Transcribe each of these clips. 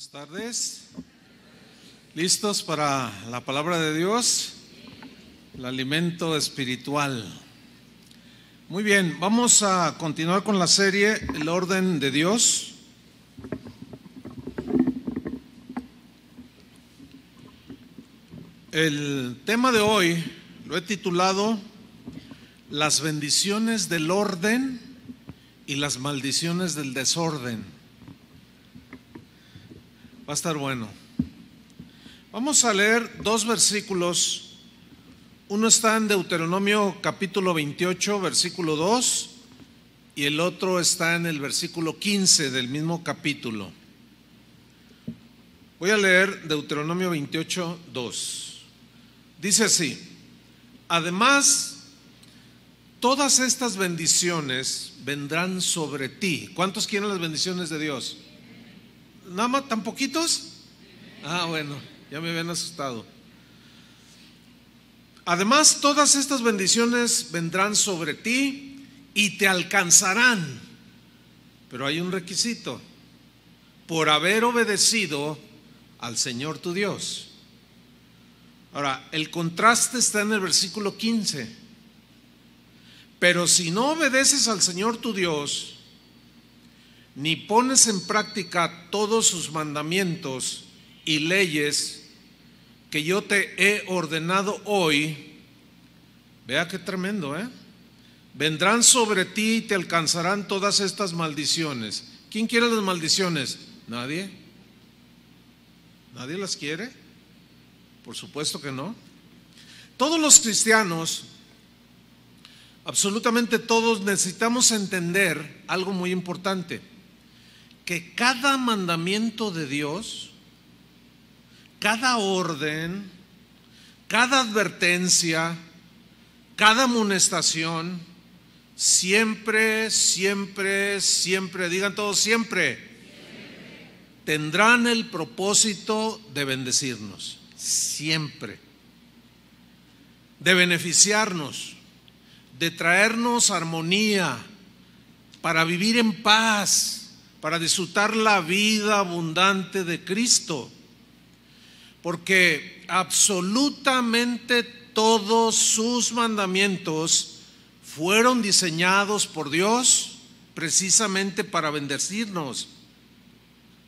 Buenas tardes. ¿Listos para la palabra de Dios? El alimento espiritual. Muy bien, vamos a continuar con la serie El orden de Dios. El tema de hoy lo he titulado Las bendiciones del orden y las maldiciones del desorden. Va a estar bueno. Vamos a leer dos versículos. Uno está en Deuteronomio capítulo 28, versículo 2, y el otro está en el versículo 15 del mismo capítulo. Voy a leer Deuteronomio 28, 2. Dice así, además, todas estas bendiciones vendrán sobre ti. ¿Cuántos quieren las bendiciones de Dios? ¿Nada más tan poquitos? Ah, bueno, ya me habían asustado. Además, todas estas bendiciones vendrán sobre ti y te alcanzarán. Pero hay un requisito, por haber obedecido al Señor tu Dios. Ahora, el contraste está en el versículo 15. Pero si no obedeces al Señor tu Dios, ni pones en práctica todos sus mandamientos y leyes que yo te he ordenado hoy, vea qué tremendo, ¿eh? Vendrán sobre ti y te alcanzarán todas estas maldiciones. ¿Quién quiere las maldiciones? Nadie. ¿Nadie las quiere? Por supuesto que no. Todos los cristianos, absolutamente todos, necesitamos entender algo muy importante, que cada mandamiento de Dios, cada orden, cada advertencia, cada amonestación, siempre, siempre, siempre, digan todos siempre, tendrán el propósito de bendecirnos siempre, de beneficiarnos, de traernos armonía, para vivir en paz, para disfrutar la vida abundante de Cristo. Porque absolutamente todos sus mandamientos fueron diseñados por Dios precisamente para bendecirnos,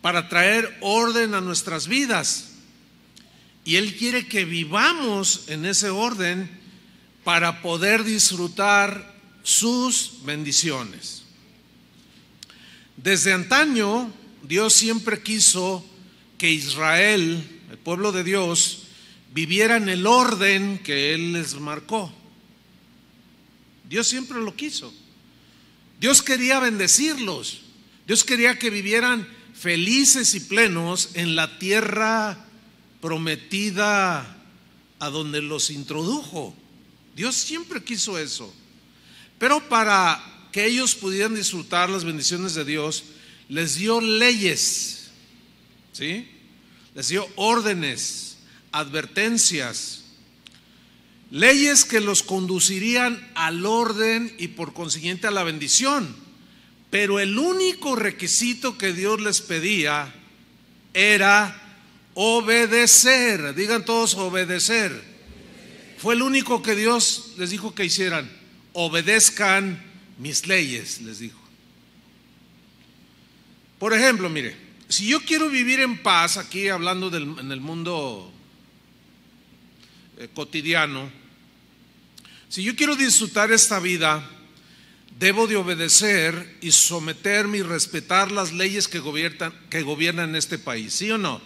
para traer orden a nuestras vidas. Y Él quiere que vivamos en ese orden para poder disfrutar sus bendiciones. Desde antaño, Dios siempre quiso que Israel, el pueblo de Dios, viviera en el orden que Él les marcó. Dios siempre lo quiso. Dios quería bendecirlos. Dios quería que vivieran felices y plenos en la tierra prometida a donde los introdujo. Dios siempre quiso eso. Pero para que ellos pudieran disfrutar las bendiciones de Dios, les dio leyes, ¿sí? Les dio órdenes, advertencias, leyes que los conducirían al orden y por consiguiente a la bendición. Pero el único requisito que Dios les pedía era Obedecer, digan todos obedecer. Fue el único que Dios les dijo que hicieran. Obedezcan mis leyes, les dijo. Por ejemplo, mire, si yo quiero vivir en paz, aquí hablando del, en el mundo eh, cotidiano, si yo quiero disfrutar esta vida, debo de obedecer y someterme y respetar las leyes que gobiernan, que gobiernan este país, ¿sí o no?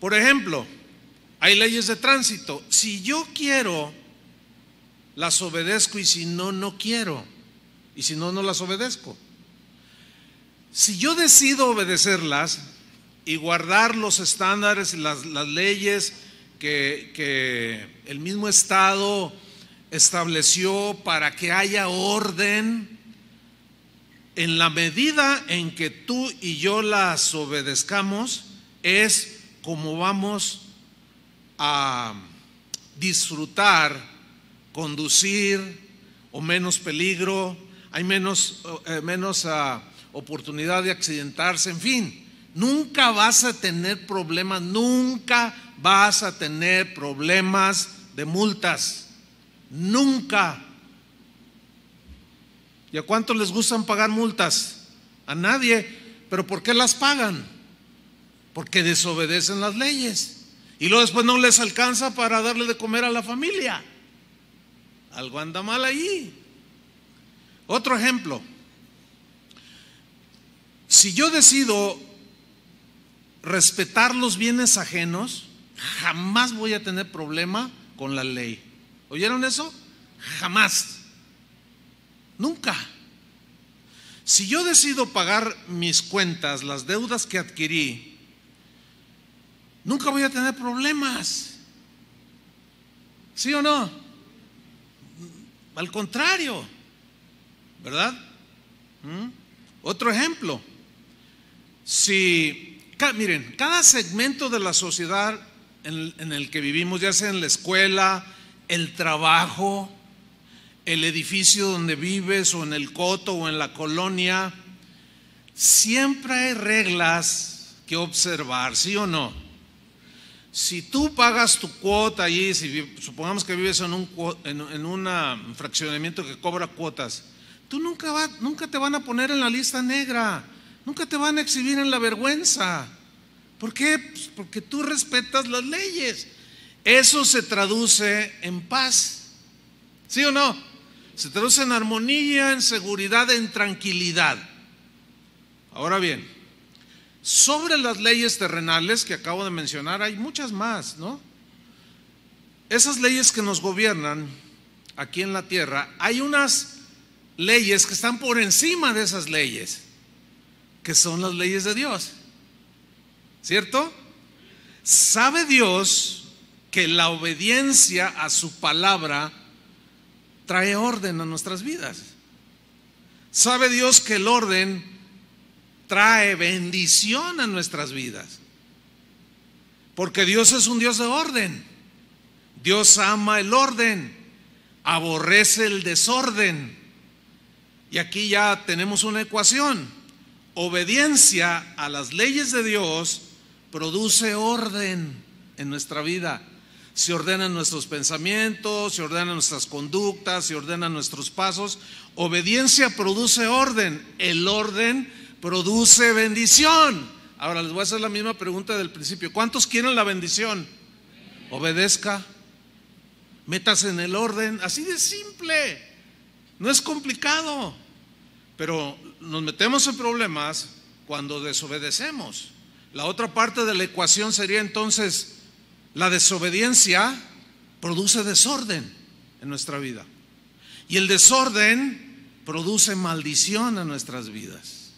Por ejemplo, hay leyes de tránsito. Si yo quiero, las obedezco y si no, no quiero. Y si no, no las obedezco. Si yo decido obedecerlas y guardar los estándares las, las leyes que, que el mismo Estado estableció para que haya orden, en la medida en que tú y yo las obedezcamos, es como vamos a disfrutar, conducir o menos peligro, hay menos, eh, menos ah, oportunidad de accidentarse, en fin, Nunca vas a tener problemas, nunca vas a tener problemas de multas. Nunca. ¿Y a cuántos les gustan pagar multas? A nadie. ¿Pero por qué las pagan? Porque desobedecen las leyes. Y luego después no les alcanza para darle de comer a la familia. Algo anda mal ahí. Otro ejemplo. Si yo decido respetar los bienes ajenos, jamás voy a tener problema con la ley. ¿Oyeron eso? Jamás. Nunca. Si yo decido pagar mis cuentas, las deudas que adquirí, nunca voy a tener problemas. ¿Sí o no? Al contrario, ¿verdad? ¿Mm? Otro ejemplo. Si, miren, cada segmento de la sociedad en, el que vivimos, ya sea en la escuela, el trabajo, el edificio donde vives o en el coto o en la colonia, siempre hay reglas que observar, ¿sí o no? Si tú pagas tu cuota allí, si supongamos que vives en un en, un fraccionamiento que cobra cuotas, tú nunca, va, nunca te van a poner en la lista negra, nunca te van a exhibir en la vergüenza. ¿Por qué? Pues porque tú respetas las leyes. Eso se traduce en paz. ¿Sí o no? Se traduce en armonía, en seguridad, en tranquilidad. Ahora bien, sobre las leyes terrenales que acabo de mencionar, hay muchas más, ¿no? Esas leyes que nos gobiernan aquí en la tierra, hay unas leyes que están por encima de esas leyes, que son las leyes de Dios. ¿Cierto? ¿Sabe Dios que la obediencia a su palabra trae orden a nuestras vidas? ¿Sabe Dios que el orden trae bendición a nuestras vidas? Porque Dios es un Dios de orden. Dios ama el orden, aborrece el desorden. Y aquí ya tenemos una ecuación. Obediencia a las leyes de Dios produce orden en nuestra vida. Se ordenan nuestros pensamientos, se ordenan nuestras conductas, se ordenan nuestros pasos. Obediencia produce orden. El orden produce bendición. Ahora les voy a hacer la misma pregunta del principio. ¿Cuántos quieren la bendición? Obedezca. Métase en el orden. Así de simple. No es complicado. Pero nos metemos en problemas cuando desobedecemos. La otra parte de la ecuación sería entonces, la desobediencia produce desorden en nuestra vida. Y el desorden produce maldición en nuestras vidas.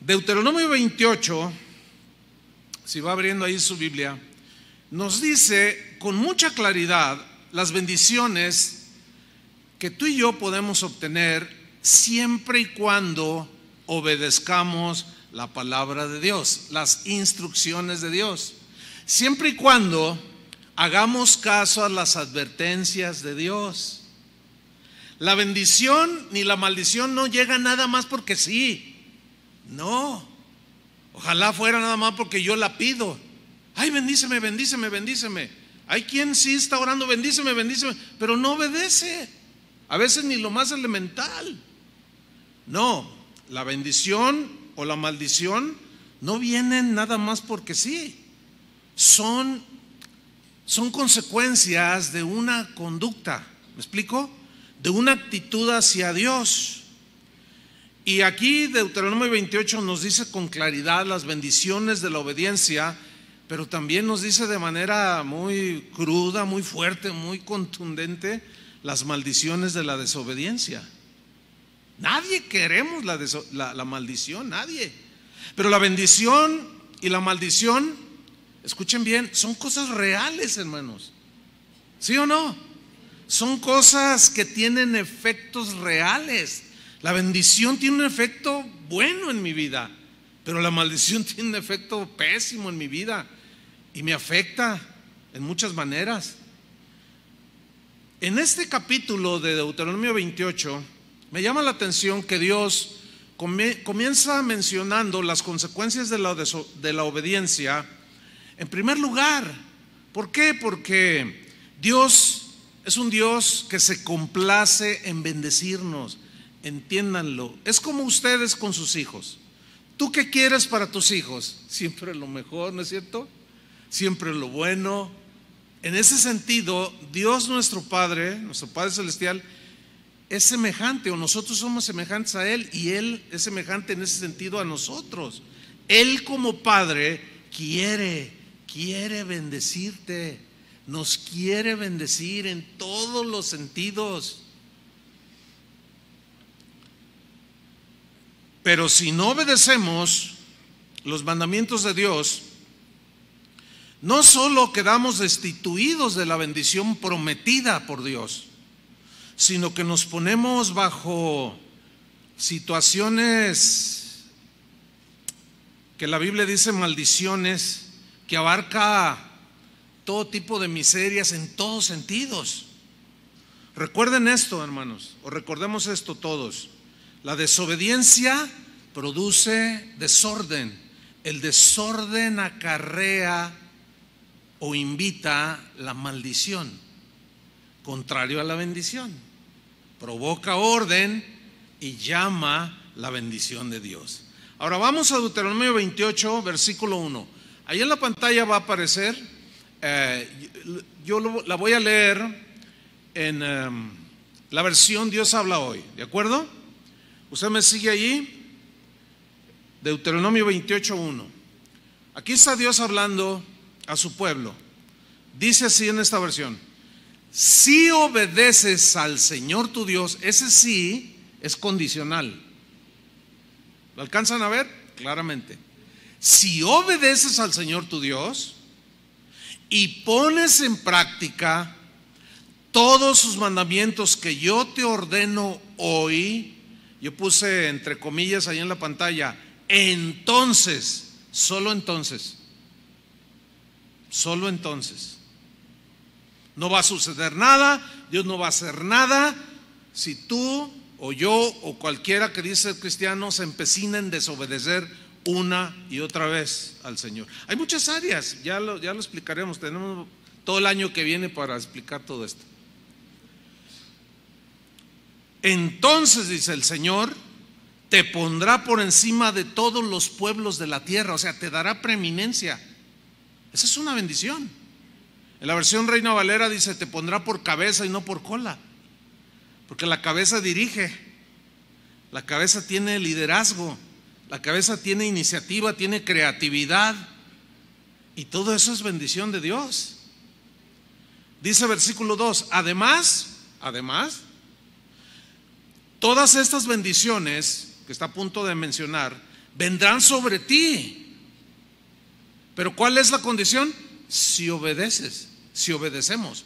Deuteronomio 28, si va abriendo ahí su Biblia, nos dice con mucha claridad las bendiciones que tú y yo podemos obtener siempre y cuando obedezcamos la palabra de Dios, las instrucciones de Dios. Siempre y cuando hagamos caso a las advertencias de Dios. La bendición ni la maldición no llega nada más porque sí. No. Ojalá fuera nada más porque yo la pido. Ay, bendíceme, bendíceme, bendíceme. Hay quien sí está orando, bendíceme, bendíceme, pero no obedece. A veces ni lo más elemental. No, la bendición o la maldición no vienen nada más porque sí. Son, son consecuencias de una conducta. ¿Me explico? De una actitud hacia Dios. Y aquí Deuteronomio 28 nos dice con claridad las bendiciones de la obediencia, pero también nos dice de manera muy cruda, muy fuerte, muy contundente las maldiciones de la desobediencia. Nadie queremos la, maldición, nadie. Pero la bendición y la maldición, escuchen bien, son cosas reales, hermanos. ¿Sí o no? Son cosas que tienen efectos reales. La bendición tiene un efecto bueno en mi vida, pero la maldición tiene un efecto pésimo en mi vida y me afecta en muchas maneras. En este capítulo de Deuteronomio 28, me llama la atención que Dios comienza mencionando las consecuencias de la, obediencia. En primer lugar, ¿por qué? Porque Dios es un Dios que se complace en bendecirnos. Entiéndanlo. Es como ustedes con sus hijos. ¿Tú qué quieres para tus hijos? Siempre lo mejor, ¿no es cierto? Siempre lo bueno. En ese sentido, Dios nuestro Padre, nuestro Padre Celestial, es semejante o nosotros somos semejantes a Él y Él es semejante en ese sentido a nosotros. Él como Padre quiere, quiere bendecirte nos quiere bendecir en todos los sentidos. Pero si no obedecemos los mandamientos de Dios, no solo quedamos destituidos de la bendición prometida por Dios, sino que nos ponemos bajo situaciones que la Biblia dice maldiciones, que abarca todo tipo de miserias en todos sentidos. Recuerden esto, hermanos, o recordemos esto todos. La desobediencia produce desorden. El desorden acarrea o invita la maldición, contrario a la bendición. Provoca orden y llama la bendición de Dios. Ahora vamos a Deuteronomio 28, versículo 1. Ahí en la pantalla va a aparecer eh, yo la voy a leer en em, la versión Dios habla hoy, ¿de acuerdo? ¿Usted me sigue allí? Deuteronomio 28.1. Aquí está Dios hablando a su pueblo. Dice así en esta versión, si obedeces al Señor tu Dios, ese sí es condicional. ¿Lo alcanzan a ver? Claramente. Si obedeces al Señor tu Dios, y pones en práctica todos sus mandamientos que yo te ordeno hoy, yo puse entre comillas ahí en la pantalla, entonces, solo entonces, solo entonces. No va a suceder nada, Dios no va a hacer nada si tú o yo o cualquiera que dice cristiano se empecina en desobedecer una y otra vez al Señor. Hay muchas áreas, ya lo, ya lo explicaremos, tenemos todo el año que viene para explicar todo esto. Entonces, dice el Señor, te pondrá por encima de todos los pueblos de la tierra, o sea, te dará preeminencia. Esa es una bendición. En la versión Reina Valera dice, te pondrá por cabeza y no por cola, porque la cabeza dirige, la cabeza tiene liderazgo. La cabeza tiene iniciativa, tiene creatividad. Y todo eso es bendición de Dios. Dice versículo 2, además, además, todas estas bendiciones que está a punto de mencionar, vendrán sobre ti. Pero ¿cuál es la condición? Si obedeces, si obedecemos.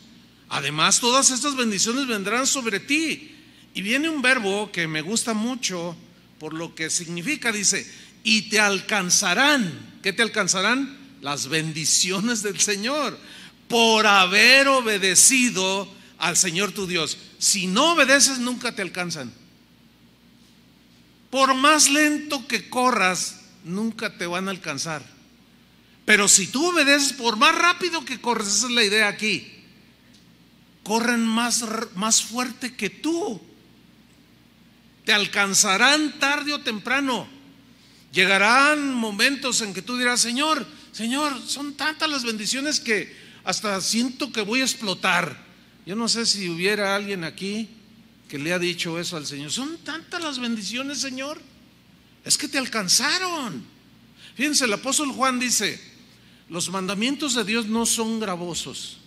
Además, todas estas bendiciones vendrán sobre ti. Y viene un verbo que me gusta mucho por lo que significa, dice, y te alcanzarán. ¿Qué te alcanzarán? Las bendiciones del Señor por haber obedecido al Señor tu Dios. Si no obedeces, nunca te alcanzan. Por más lento que corras, nunca te van a alcanzar. Pero si tú obedeces, por más rápido que corres, esa es la idea aquí, corren más, más fuerte que tú. Te alcanzarán tarde o temprano. Llegarán momentos en que tú dirás, Señor, Señor, son tantas las bendiciones que hasta siento que voy a explotar. Yo no sé si hubiera alguien aquí que le ha dicho eso al Señor. Son tantas las bendiciones, Señor. Es que te alcanzaron. Fíjense, el apóstol Juan dice, los mandamientos de Dios no son gravosos.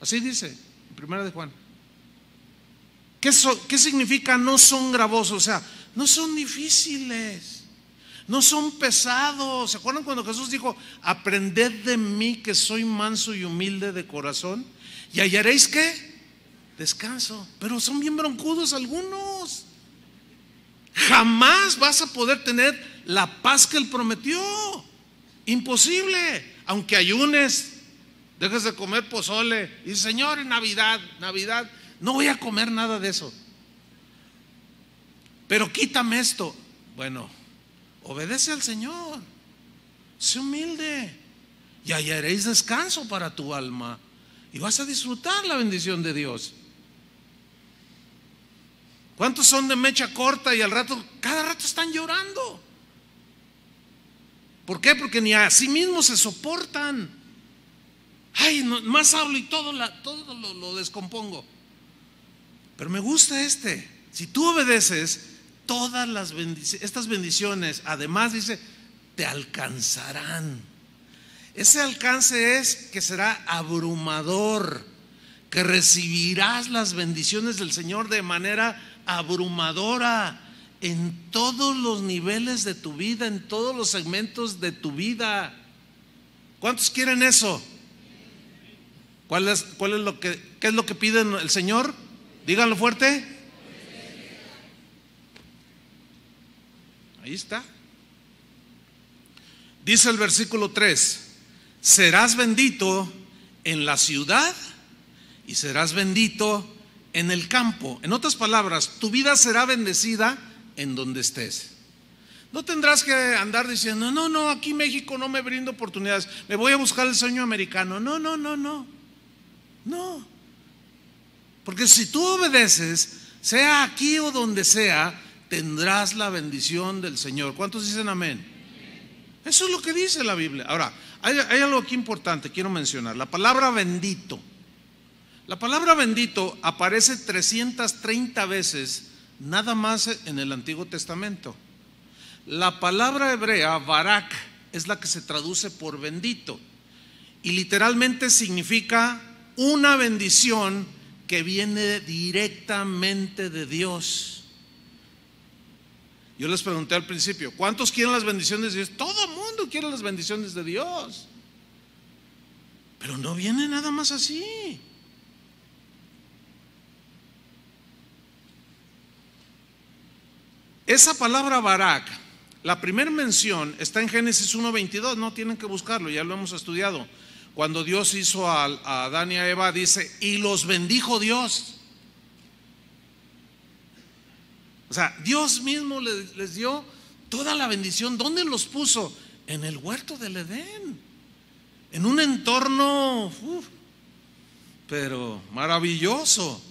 Así dice, en primera de Juan. ¿Qué, significa no son gravosos? O sea, no son difíciles, no son pesados. ¿Se acuerdan cuando Jesús dijo, aprended de mí que soy manso y humilde de corazón? Y hallaréis qué? Descanso. Pero son bien broncudos algunos. Jamás vas a poder tener la paz que Él prometió. Imposible. Aunque ayunes, dejes de comer pozole. Y Señor, Navidad, Navidad, no voy a comer nada de eso. Pero quítame esto. Bueno, obedece al Señor, sé humilde y hallaréis descanso para tu alma y vas a disfrutar la bendición de Dios. ¿Cuántos son de mecha corta y al rato, cada rato están llorando? ¿Por qué? Porque ni a sí mismos se soportan. Ay, más hablo y todo, lo, lo descompongo. Pero me gusta este. Si tú obedeces, todas las bendiciones, estas bendiciones, además dice, te alcanzarán. Ese alcance es que será abrumador, que recibirás las bendiciones del Señor de manera abrumadora en todos los niveles de tu vida, en todos los segmentos de tu vida. ¿Cuántos quieren eso? ¿Cuál es, cuál es lo que, qué es lo que pide el Señor? Díganlo fuerte. Ahí está. Dice el versículo 3, serás bendito en la ciudad y serás bendito en el campo. En otras palabras, tu vida será bendecida en donde estés. No tendrás que andar diciendo, no, no, aquí México no me brinda oportunidades, me voy a buscar el sueño americano. No, no, no, no. No. Porque si tú obedeces, sea aquí o donde sea, tendrás la bendición del Señor. ¿Cuántos dicen amén? Eso es lo que dice la Biblia. Ahora, hay, algo aquí importante, quiero mencionar. La palabra bendito. La palabra bendito aparece 330 veces nada más en el Antiguo Testamento. La palabra hebrea, barak, es la que se traduce por bendito y literalmente significa una bendición que viene directamente de Dios. Yo les pregunté al principio, ¿cuántos quieren las bendiciones de Dios? Todo mundo quiere las bendiciones de Dios. Pero no viene nada más así. Esa palabra Barak, la primera mención está en Génesis 1.22, no tienen que buscarlo, ya lo hemos estudiado. Cuando Dios hizo a, Adán y a Eva, dice, y los bendijo Dios. O sea, Dios mismo les, dio toda la bendición. ¿Dónde los puso? En el huerto del Edén. En un entorno, pero maravilloso.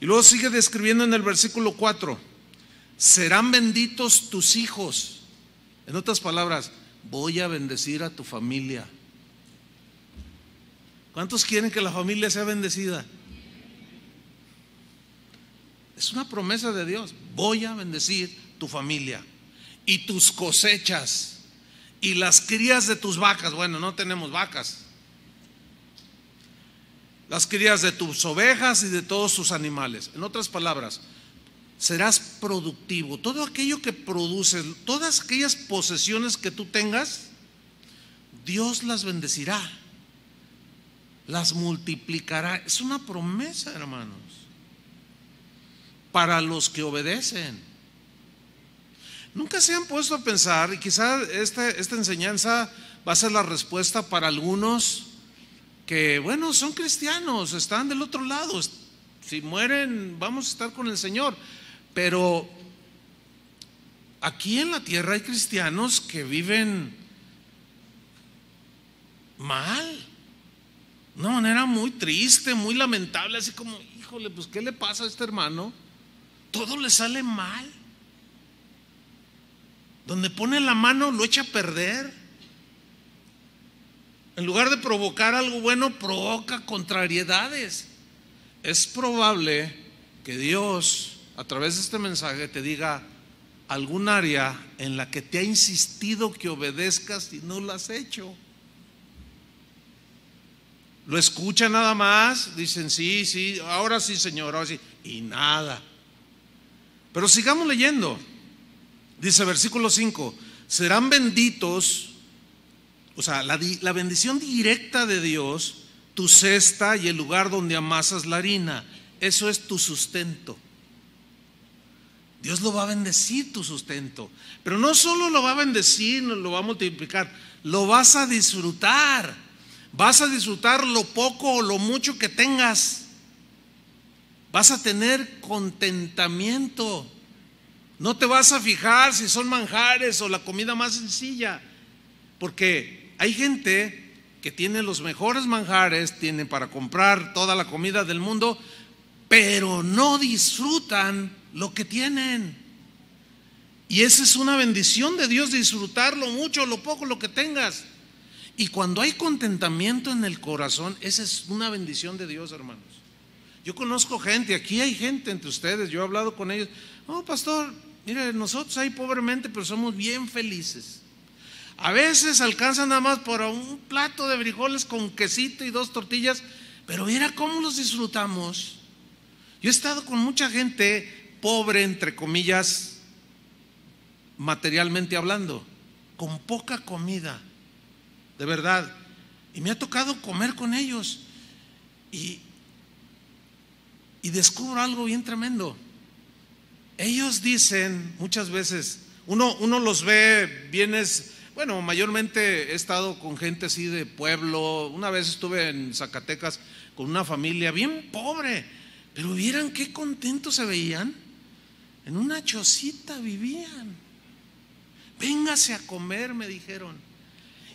Y luego sigue describiendo en el versículo 4 serán benditos tus hijos. En otras palabras, voy a bendecir a tu familia. ¿Cuántos quieren que la familia sea bendecida? Es una promesa de Dios. Voy a bendecir tu familia y tus cosechas y las crías de tus vacas. Bueno, no tenemos vacas. Las crías de tus ovejas y de todos tus animales. En otras palabras, serás productivo. Todo aquello que produces, todas aquellas posesiones que tú tengas, Dios las bendecirá, las multiplicará. Es una promesa, hermanos, para los que obedecen. Nunca se han puesto a pensar, y quizá esta, esta enseñanza va a ser la respuesta para algunos que, bueno, son cristianos, están del otro lado. Si mueren, vamos a estar con el Señor. Pero aquí en la tierra hay cristianos que viven mal, de una manera muy triste, muy lamentable, así como, híjole, pues ¿qué le pasa a este hermano? Todo le sale mal. Donde pone la mano lo echa a perder. En lugar de provocar algo bueno, provoca contrariedades. Es probable que Dios a través de este mensaje te diga algún área en la que te ha insistido que obedezcas y no lo has hecho. Lo escucha nada más, dicen sí, sí, ahora sí, Señor, ahora sí, y nada. Pero sigamos leyendo. Dice versículo 5, serán benditos, o sea, la, la bendición directa de Dios, tu cesta y el lugar donde amasas la harina. Eso es tu sustento. Dios lo va a bendecir tu sustento. Pero no solo lo va a bendecir, lo va a multiplicar, lo vas a disfrutar. Vas a disfrutar lo poco o lo mucho que tengas. Vas a tener contentamiento. No te vas a fijar si son manjares o la comida más sencilla, porque hay gente que tiene los mejores manjares, tiene para comprar toda la comida del mundo, pero no disfrutan lo que tienen. Y esa es una bendición de Dios, disfrutarlo mucho, lo poco, lo que tengas. Y cuando hay contentamiento en el corazón, esa es una bendición de Dios, hermanos. Yo conozco gente, aquí hay gente entre ustedes, yo he hablado con ellos. No, pastor, mire, nosotros ahí pobremente, pero somos bien felices. A veces alcanzan nada más por un plato de frijoles con quesito y dos tortillas, pero mira cómo los disfrutamos. Yo he estado con mucha gente pobre, entre comillas, materialmente hablando, con poca comida, de verdad. Y me ha tocado comer con ellos. Y, y descubro algo bien tremendo. Ellos dicen muchas veces, uno, uno los ve bienes, bueno, mayormente he estado con gente así de pueblo, una vez estuve en Zacatecas con una familia bien pobre, pero vieran qué contentos se veían. En una chocita vivían. Véngase a comer, me dijeron.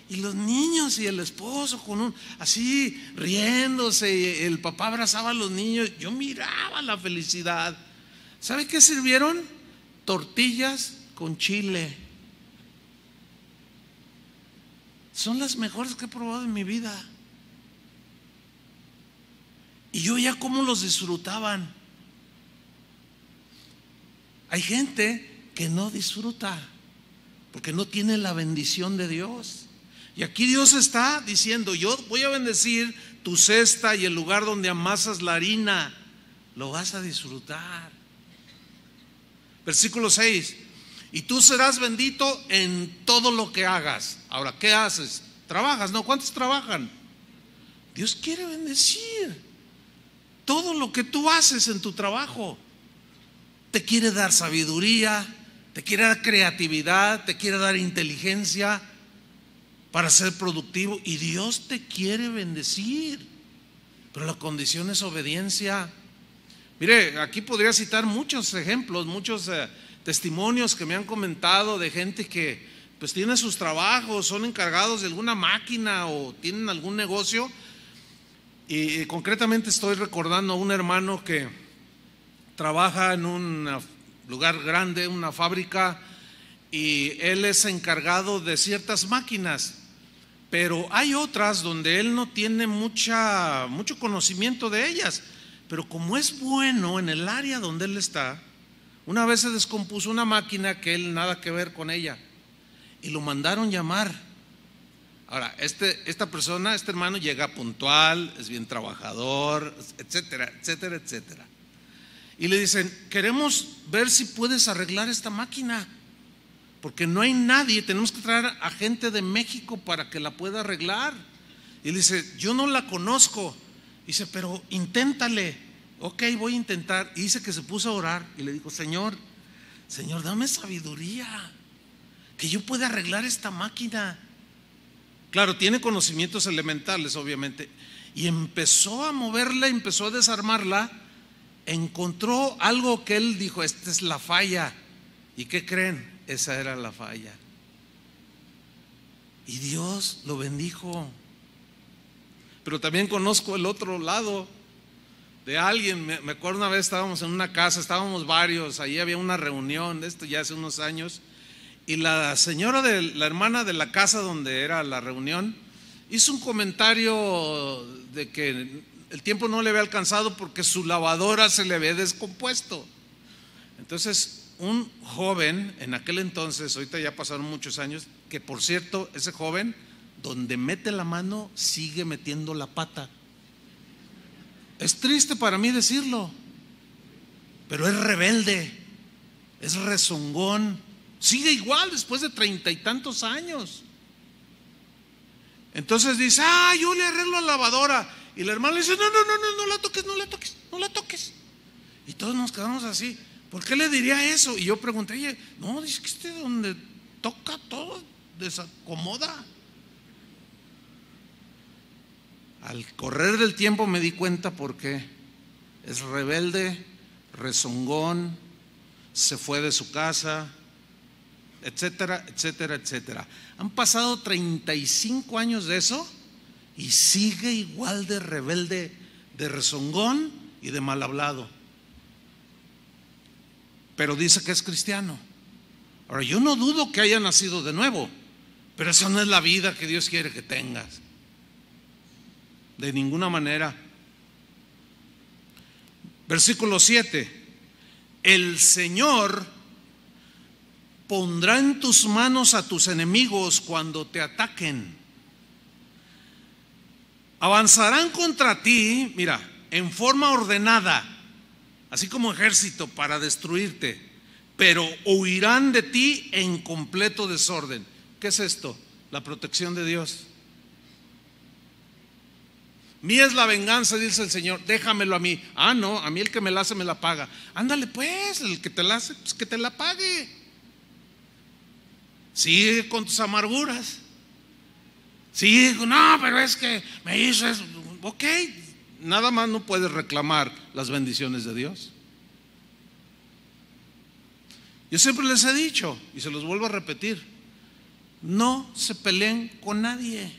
Y los niños y el esposo con un así riéndose, el papá abrazaba a los niños. Yo miraba la felicidad. ¿Sabe qué sirvieron? Tortillas con chile. Son las mejores que he probado en mi vida. Y yo ya cómo los disfrutaban. Hay gente que no disfruta porque no tiene la bendición de Dios. Y aquí Dios está diciendo, yo voy a bendecir tu cesta y el lugar donde amasas la harina, lo vas a disfrutar. Versículo 6, y tú serás bendito en todo lo que hagas. Ahora, ¿qué haces? Trabajas, ¿no? ¿Cuántos trabajan? Dios quiere bendecir todo lo que tú haces en tu trabajo. Te quiere dar sabiduría, te quiere dar creatividad, te quiere dar inteligencia para ser productivo y Dios te quiere bendecir. Pero la condición es obediencia. Mire, aquí podría citar muchos ejemplos, muchos eh, testimonios que me han comentado de gente que pues tiene sus trabajos, son encargados de alguna máquina o tienen algún negocio. Y, y concretamente estoy recordando a un hermano que trabaja en un lugar grande, una fábrica, y él es encargado de ciertas máquinas. Pero hay otras donde él no tiene mucha, mucho conocimiento de ellas. Pero como es bueno en el área donde él está, una vez se descompuso una máquina que él nada que ver con ella. Y lo mandaron llamar. Ahora, este, esta persona, este hermano llega puntual, es bien trabajador, etcétera, etcétera, etcétera. Y le dicen, queremos ver si puedes arreglar esta máquina porque no hay nadie, tenemos que traer a gente de México para que la pueda arreglar. Y él dice, yo no la conozco. Dice, pero inténtale. Ok, voy a intentar. Y dice que se puso a orar y le dijo, Señor, Señor, dame sabiduría, que yo pueda arreglar esta máquina. Claro, tiene conocimientos elementales, obviamente. Y empezó a moverla, empezó a desarmarla. Encontró algo que él dijo, esta es la falla. ¿Y qué creen? Esa era la falla. Y Dios lo bendijo. Pero también conozco el otro lado de alguien. Me, acuerdo una vez estábamos en una casa, estábamos varios, ahí había una reunión esto ya hace unos años. Y la señora de la hermana de la casa donde era la reunión hizo un comentario de que el tiempo no le había alcanzado porque su lavadora se le había descompuesto. Entonces un joven en aquel entonces, ahorita ya pasaron muchos años, que por cierto, ese joven, donde mete la mano, sigue metiendo la pata. Es triste para mí decirlo, pero es rebelde, es rezongón, sigue igual después de treinta y tantos años. Entonces dice, ah, yo le arreglo la lavadora. Y la hermana le dice, no, no, no, no, no la toques, no la toques, no la toques. Y todos nos quedamos así. ¿Por qué le diría eso? Y yo pregunté, oye, no, dice que este donde toca todo desacomoda. Al correr del tiempo me di cuenta por qué. Es rebelde, rezongón, se fue de su casa, etcétera, etcétera, etcétera. Han pasado 35 años de eso y sigue igual de rebelde, de rezongón y de mal hablado. Pero dice que es cristiano. Ahora, yo no dudo que haya nacido de nuevo, pero esa no es la vida que Dios quiere que tengas. De ninguna manera. Versículo 7. El Señor pondrá en tus manos a tus enemigos cuando te ataquen. Avanzarán contra ti, mira, en forma ordenada, así como ejército para destruirte, pero huirán de ti en completo desorden. ¿Qué es esto? La protección de Dios. Mía es la venganza, dice el Señor, déjamelo a mí. Ah, no, a mí el que me la hace me la paga. Ándale pues, el que te la hace, pues que te la pague. Sigue con tus amarguras. Sigue, no, pero es que me hizo eso. Ok, nada más no puedes reclamar las bendiciones de Dios. Yo siempre les he dicho, y se los vuelvo a repetir, no se peleen con nadie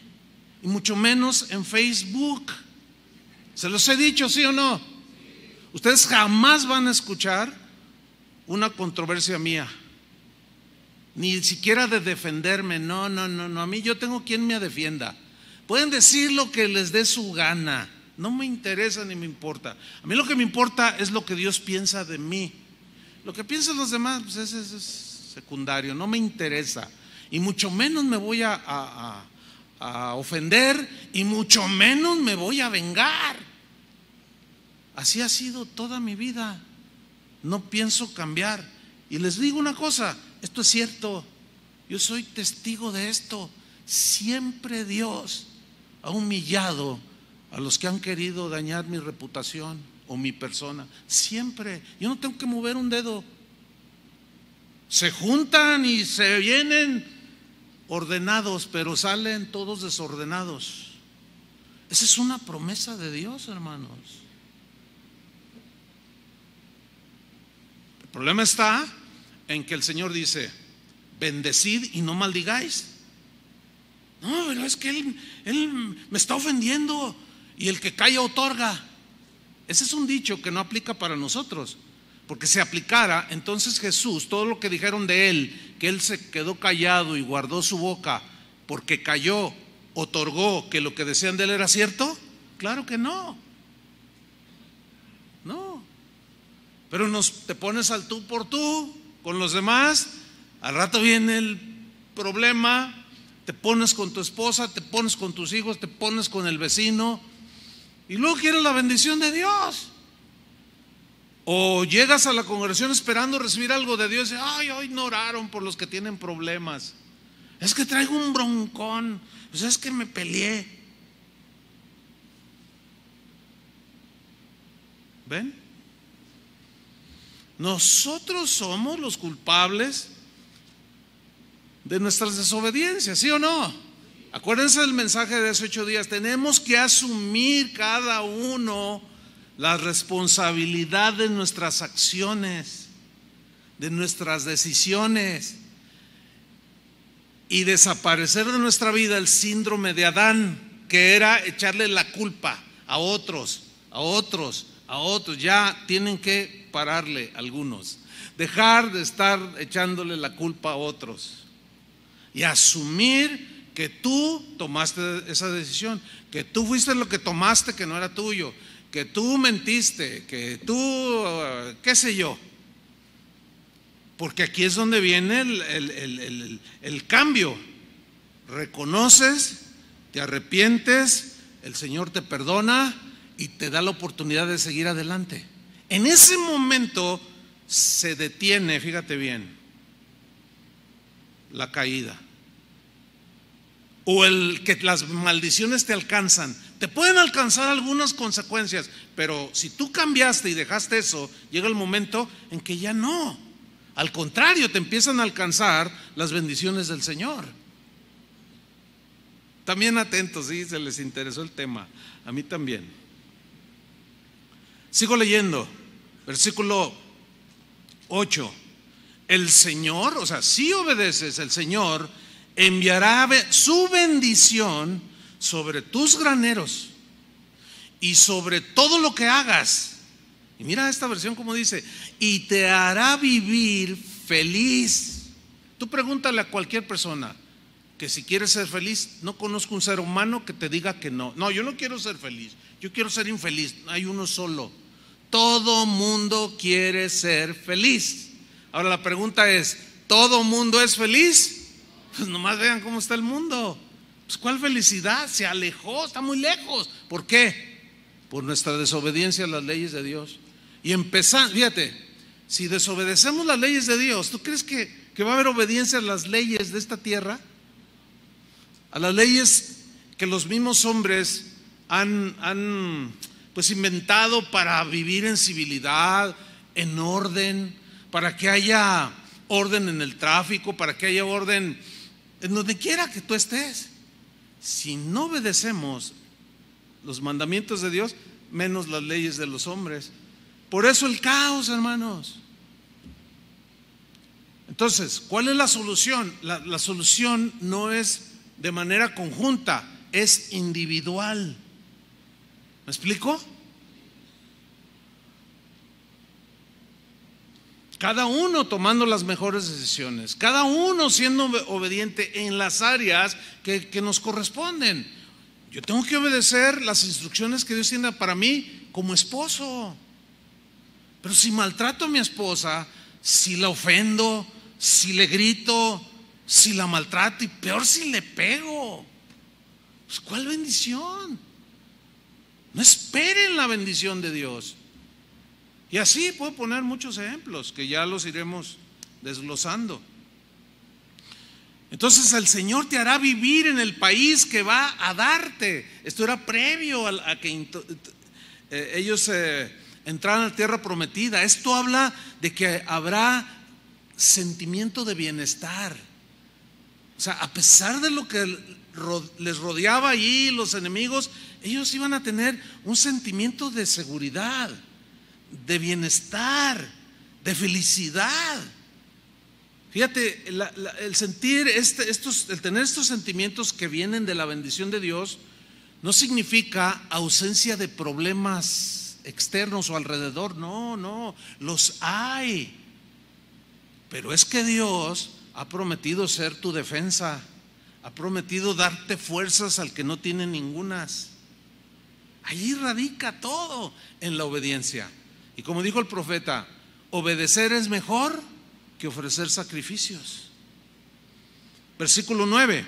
y mucho menos en Facebook. Se los he dicho, ¿sí o no? Ustedes jamás van a escuchar una controversia mía, ni siquiera de defenderme. No, no, no, no. A mí yo tengo quien me defienda. Pueden decir lo que les dé su gana. No me interesa ni me importa. A mí lo que me importa es lo que Dios piensa de mí. Lo que piensan los demás pues es, es, secundario, no me interesa. Y mucho menos me voy a, a a ofender y mucho menos me voy a vengar. Así ha sido toda mi vida. No pienso cambiar. Y les digo una cosa, esto es cierto. Yo soy testigo de esto. Siempre Dios ha humillado a los que han querido dañar mi reputación o mi persona. Siempre. Yo no tengo que mover un dedo. Se juntan y se vienen ordenados, pero salen todos desordenados. Esa es una promesa de Dios, hermanos. El problema está en que el Señor dice, bendecid y no maldigáis. No, pero es que él, me está ofendiendo y el que calla otorga. Ese es un dicho que no aplica para nosotros. Porque si aplicara, entonces Jesús, todo lo que dijeron de él, que él se quedó callado y guardó su boca porque cayó, otorgó que lo que decían de él era cierto, claro que no. No. Pero nos te pones al tú por tú con los demás, al rato viene el problema, te pones con tu esposa, te pones con tus hijos, te pones con el vecino y luego quieres la bendición de Dios. O llegas a la congregación esperando recibir algo de Dios y, ay, hoy no oraron por los que tienen problemas. Es que traigo un broncón, pues es que me peleé. ¿Ven? Nosotros somos los culpables de nuestras desobediencias, ¿sí o no? Acuérdense del mensaje de hace ocho días, tenemos que asumir cada uno la responsabilidad de nuestras acciones, de nuestras decisiones y desaparecer de nuestra vida el síndrome de Adán, que era echarle la culpa a otros, a otros, a otros. Ya tienen que pararle algunos. Dejar de estar echándole la culpa a otros y asumir que tú tomaste esa decisión, que tú fuiste lo que tomaste que no era tuyo, que tú mentiste, que tú, qué sé yo. Porque aquí es donde viene el, cambio. Reconoces, te arrepientes, el Señor te perdona y te da la oportunidad de seguir adelante. En ese momento se detiene, fíjate bien, la caída. O el que las maldiciones te alcanzan. Te pueden alcanzar algunas consecuencias, pero si tú cambiaste y dejaste eso, llega el momento en que ya no. Al contrario, te empiezan a alcanzar las bendiciones del Señor. También atentos, sí, se les interesó el tema. A mí también. Sigo leyendo. Versículo 8. el Señor, o sea, si obedeces, el Señor enviará su bendición sobre tus graneros y sobre todo lo que hagas. Y mira esta versión como dice, y te hará vivir feliz. Tú pregúntale a cualquier persona que si quieres ser feliz, no conozco un ser humano que te diga que no. No, yo no quiero ser feliz, yo quiero ser infeliz. Hay uno solo. Todo mundo quiere ser feliz. Ahora la pregunta es, ¿todo mundo es feliz? Pues nomás vean cómo está el mundo. Pues ¿cuál felicidad? Se alejó, está muy lejos. ¿Por qué? Por nuestra desobediencia a las leyes de Dios. Y empezando, fíjate, si desobedecemos las leyes de Dios, ¿tú crees que, que va a haber obediencia a las leyes de esta tierra? A las leyes que los mismos hombres han, han pues inventado para vivir en civilidad, en orden, para que haya orden en el tráfico, para que haya orden en donde quiera que tú estés. Si no obedecemos los mandamientos de Dios, menos las leyes de los hombres. Por eso el caos, hermanos. Entonces, ¿cuál es la solución? La, la, solución no es de manera conjunta, es individual. ¿Me explico? Cada uno tomando las mejores decisiones, cada uno siendo obediente en las áreas que, nos corresponden. Yo tengo que obedecer las instrucciones que Dios tiene para mí como esposo. Pero si maltrato a mi esposa, si la ofendo, si le grito, si la maltrato y peor si le pego, pues ¿cuál bendición? No esperen la bendición de Dios. Y así puedo poner muchos ejemplos que ya los iremos desglosando. Entonces el Señor te hará vivir en el país que va a darte. Esto era previo a, que eh, ellos eh, entraran a la tierra prometida. Esto habla de que habrá sentimiento de bienestar. O sea, a pesar de lo que les rodeaba allí, los enemigos, ellos iban a tener un sentimiento de seguridad de bienestar, de felicidad. Fíjate, el sentir, este, estos, el tener estos sentimientos que vienen de la bendición de Dios, no significa ausencia de problemas externos o alrededor, no, no, los hay. Pero es que Dios ha prometido ser tu defensa, ha prometido darte fuerzas al que no tiene ningunas. Allí radica todo en la obediencia. Y como dijo el profeta, obedecer es mejor que ofrecer sacrificios. Versículo 9.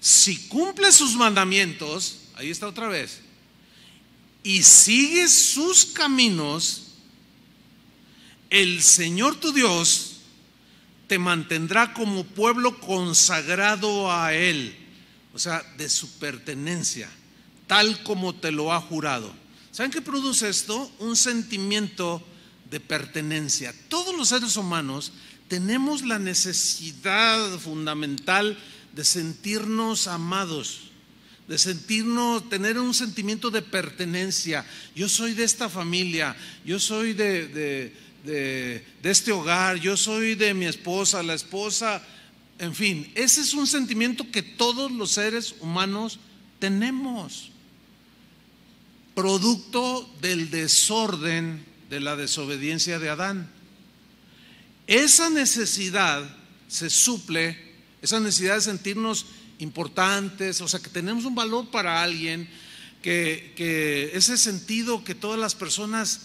Si cumples sus mandamientos, ahí está otra vez, y sigues sus caminos, el Señor tu Dios te mantendrá como pueblo consagrado a Él, o sea, de su pertenencia, tal como te lo ha jurado. ¿Saben qué produce esto? Un sentimiento de pertenencia. Todos los seres humanos tenemos la necesidad fundamental de sentirnos amados, de sentirnos, tener un sentimiento de pertenencia. Yo soy de esta familia, yo soy de, de, de, este hogar, yo soy de mi esposa, la esposa, en fin, ese es un sentimiento que todos los seres humanos tenemos producto del desorden de la desobediencia de Adán. Esa necesidad se suple, esa necesidad de sentirnos importantes, o sea, que tenemos un valor para alguien, que, ese sentido que todas las personas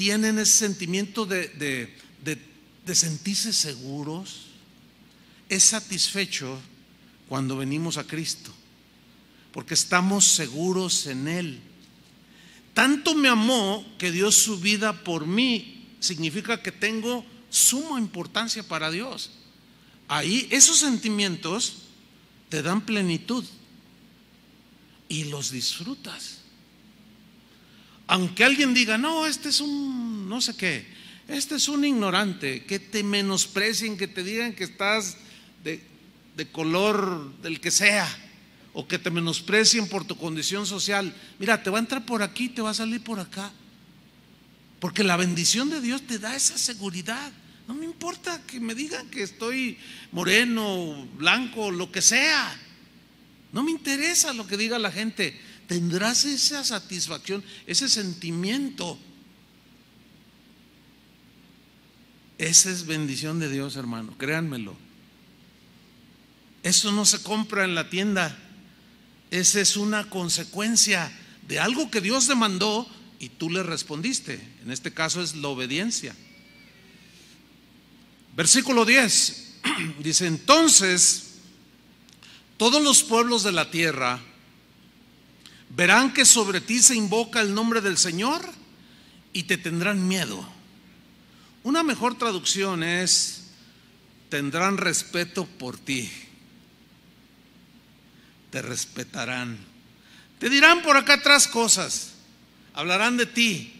tienen, ese sentimiento de, de sentirse seguros, es satisfecho cuando venimos a Cristo, porque estamos seguros en Él. Tanto me amó que dio su vida por mí. Significa que tengo suma importancia para Dios. Ahí esos sentimientos te dan plenitud y los disfrutas. Aunque alguien diga, no, este es un, no sé qué, este es un ignorante, que te menosprecien, que te digan que estás de, de color del que sea o que te menosprecien por tu condición social. Mira, te va a entrar por aquí, te va a salir por acá. Porque la bendición de Dios te da esa seguridad. No me importa que me digan que estoy moreno, blanco, lo que sea. No me interesa lo que diga la gente. Tendrás esa satisfacción, ese sentimiento. Esa es bendición de Dios, hermano, créanmelo. Eso no se compra en la tienda. Esa es una consecuencia de algo que Dios demandó y tú le respondiste. En este caso es la obediencia. Versículo 10 dice, entonces todos los pueblos de la tierra verán que sobre ti se invoca el nombre del Señor y te tendrán miedo. Una mejor traducción es, tendrán respeto por ti. Te respetarán. Te dirán por acá atrás cosas, hablarán de ti,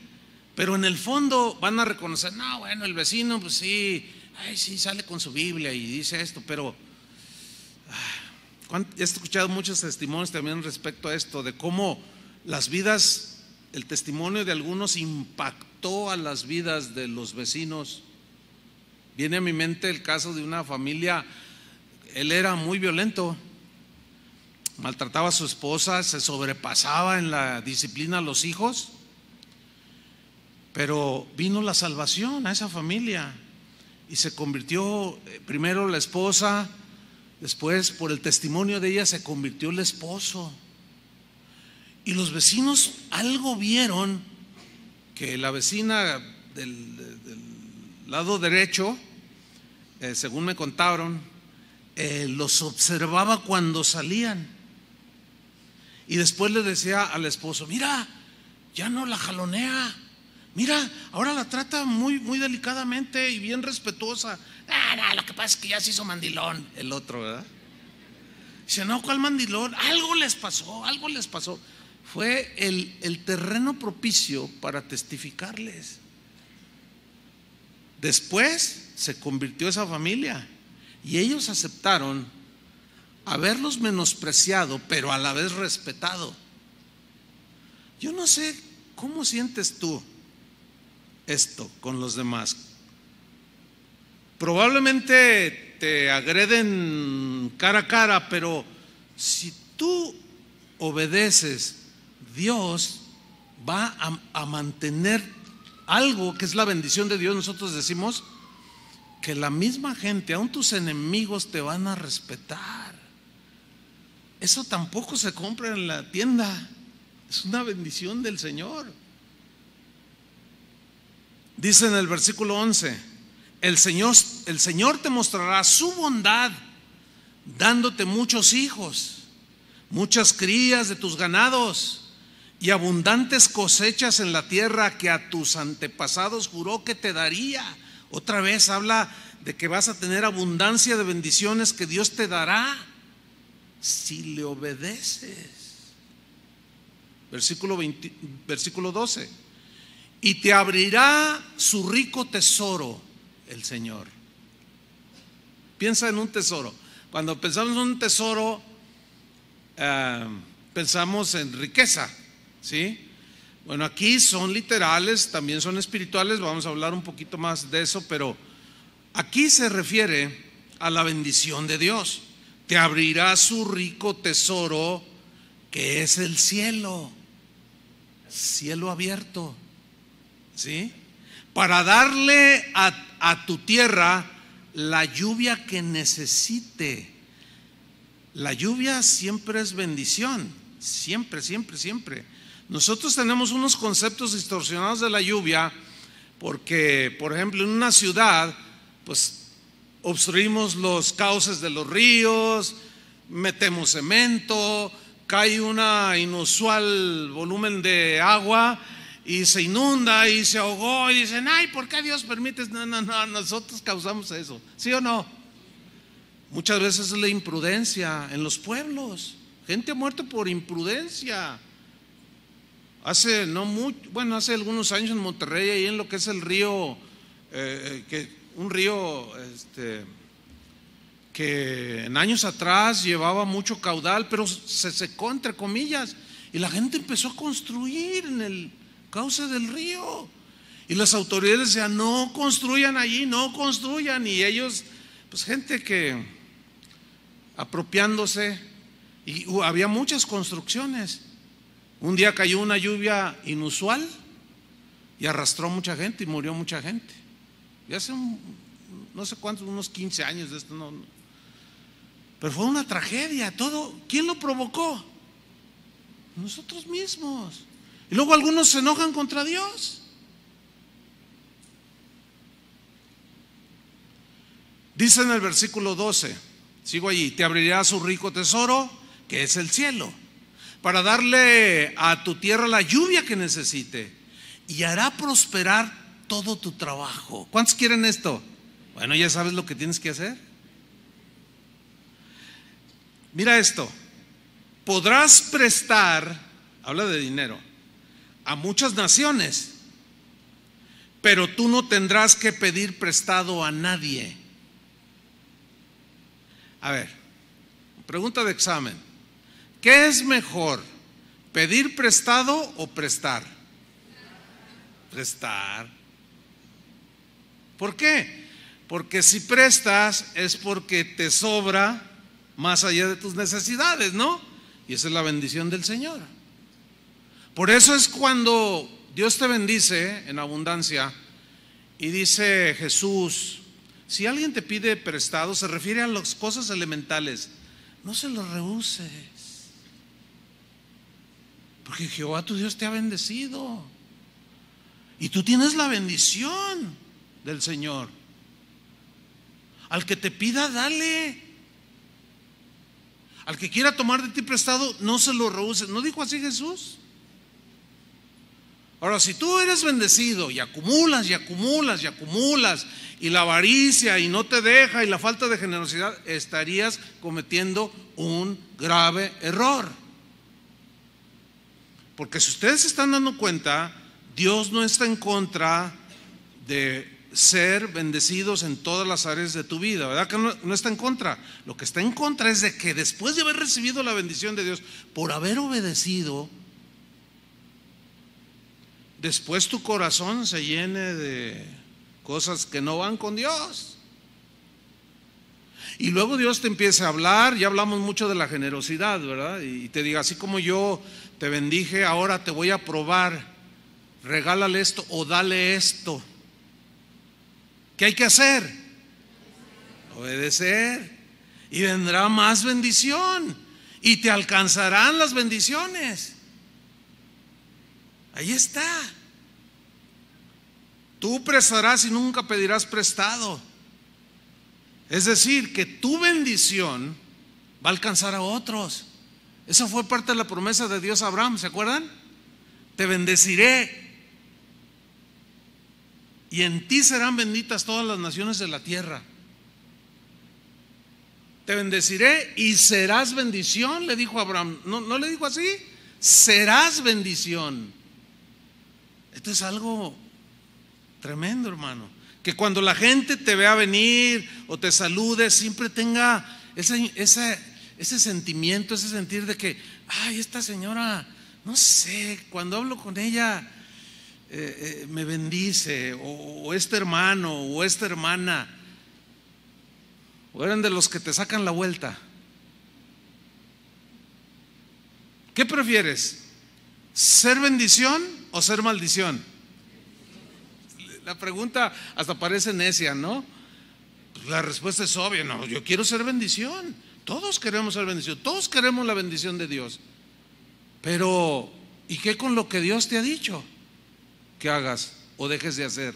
pero en el fondo van a reconocer, no, bueno, el vecino, pues sí, ay, sí, sale con su Biblia y dice esto, pero he escuchado muchos testimonios también respecto a esto, de cómo las vidas, el testimonio de algunos impactó a las vidas de los vecinos. Viene a mi mente el caso de una familia, él era muy violento, maltrataba a su esposa, se sobrepasaba en la disciplina a los hijos, pero vino la salvación a esa familia y se convirtió eh, primero la esposa, después por el testimonio de ella se convirtió el esposo. Y los vecinos algo vieron que la vecina del, lado derecho, eh, según me contaron, eh, los observaba cuando salían. Y después le decía al esposo, mira, ya no la jalonea, Mira, ahora la trata muy, muy delicadamente y bien respetuosa. Ah, lo que pasa es que ya se hizo mandilón el otro, ¿verdad? Dice, no, ¿cuál mandilón? Algo les pasó, algo les pasó. Fue el, el terreno propicio para testificarles. Después se convirtió esa familia y ellos aceptaron haberlos menospreciado, pero a la vez respetado. Yo no sé cómo sientes tú esto con los demás. Probablemente te agreden cara a cara, pero si tú obedeces, Dios va a, mantener algo que es la bendición de Dios. Nosotros decimos que la misma gente, aun tus enemigos, te van a respetar. Eso tampoco se compra en la tienda. Es una bendición del Señor. Dice en el versículo 11, el Señor, el Señor te mostrará su bondad dándote muchos hijos, muchas crías de tus ganados y abundantes cosechas en la tierra que a tus antepasados juró que te daría. Otra vez habla de que vas a tener abundancia de bendiciones que Dios te dará si le obedeces. Versículo, versículo 12 y te abrirá su rico tesoro el Señor. Piensa en un tesoro. Cuando pensamos en un tesoro, eh, pensamos en riqueza, ¿sí? Bueno, aquí son literales, también son espirituales, vamos a hablar un poquito más de eso, pero aquí se refiere a la bendición de Dios. Te abrirá su rico tesoro, que es el cielo, cielo abierto. ¿Sí? Para darle a, tu tierra la lluvia que necesite. La lluvia siempre es bendición, siempre, siempre, siempre. Nosotros tenemos unos conceptos distorsionados de la lluvia porque, por ejemplo, en una ciudad, pues obstruimos los cauces de los ríos, metemos cemento, cae un inusual volumen de agua y se inunda y se ahogó y dicen, ay, ¿por qué Dios permite? No, no, no, nosotros causamos eso. ¿Sí o no? Muchas veces es la imprudencia en los pueblos. Gente ha muerto por imprudencia. Hace no mucho, bueno, hace algunos años en Monterrey, ahí en lo que es el río, eh, que, un río este, que en años atrás llevaba mucho caudal, pero se secó entre comillas, y la gente empezó a construir en el, causa del río. Y las autoridades decían, no construyan allí, no construyan. Y ellos, pues gente que apropiándose, y había muchas construcciones. Un día cayó una lluvia inusual y arrastró mucha gente y murió mucha gente. Y hace no sé cuántos, unos 15 años de esto, no, pero fue una tragedia, todo. ¿Quién lo provocó? Nosotros mismos. Y luego algunos se enojan contra Dios. Dice en el versículo 12, sigo allí, te abrirá su rico tesoro, que es el cielo, para darle a tu tierra la lluvia que necesite y hará prosperar todo tu trabajo. ¿Cuántos quieren esto? Bueno, ya sabes lo que tienes que hacer. Mira esto, podrás prestar, habla de dinero, a muchas naciones, pero tú no tendrás que pedir prestado a nadie. A ver, pregunta de examen. ¿Qué es mejor, pedir prestado o prestar? Prestar. ¿Por qué? Porque si prestas es porque te sobra más allá de tus necesidades, ¿no? Y esa es la bendición del Señor. Por eso es cuando Dios te bendice en abundancia y dice Jesús, si alguien te pide prestado, se refiere a las cosas elementales, no se lo rehuses. Porque Jehová tu Dios te ha bendecido. Y tú tienes la bendición del Señor. Al que te pida, dale. Al que quiera tomar de ti prestado, no se lo rehuses. ¿No dijo así Jesús? Ahora, si tú eres bendecido y acumulas y acumulas y acumulas y la avaricia y no te deja y la falta de generosidad, estarías cometiendo un grave error. Porque si ustedes se están dando cuenta, Dios no está en contra de ser bendecidos en todas las áreas de tu vida, ¿verdad? Que no, no, está en contra. Lo que está en contra es de que después de haber recibido la bendición de Dios, por haber obedecido, después tu corazón se llene de cosas que no van con Dios. Y luego Dios te empieza a hablar, ya hablamos mucho de la generosidad, ¿verdad? Y te diga, así como yo te bendije, ahora te voy a probar, regálale esto o dale esto. ¿Qué hay que hacer? Obedecer. Y vendrá más bendición. Y te alcanzarán las bendiciones. Ahí está. Tú prestarás y nunca pedirás prestado. Es decir, que tu bendición va a alcanzar a otros. Esa fue parte de la promesa de Dios a Abraham, ¿se acuerdan? Te bendeciré. Y en ti serán benditas todas las naciones de la tierra. Te bendeciré y serás bendición, le dijo Abraham. ¿No, no le dijo así? Serás bendición. Esto es algo tremendo, hermano. Que cuando la gente te vea venir o te salude, siempre tenga ese, ese, ese sentimiento, ese sentir de que, ay, esta señora, no sé, cuando hablo con ella, eh, eh, me bendice, o, o, este hermano, o esta hermana, o eran de los que te sacan la vuelta. ¿Qué prefieres? ¿Ser bendición o ser maldición? La pregunta hasta parece necia, ¿no? Pues la respuesta es obvia, no, yo quiero ser bendición. Todos queremos ser bendición, todos queremos la bendición de Dios. Pero, ¿y qué con lo que Dios te ha dicho que hagas o dejes de hacer?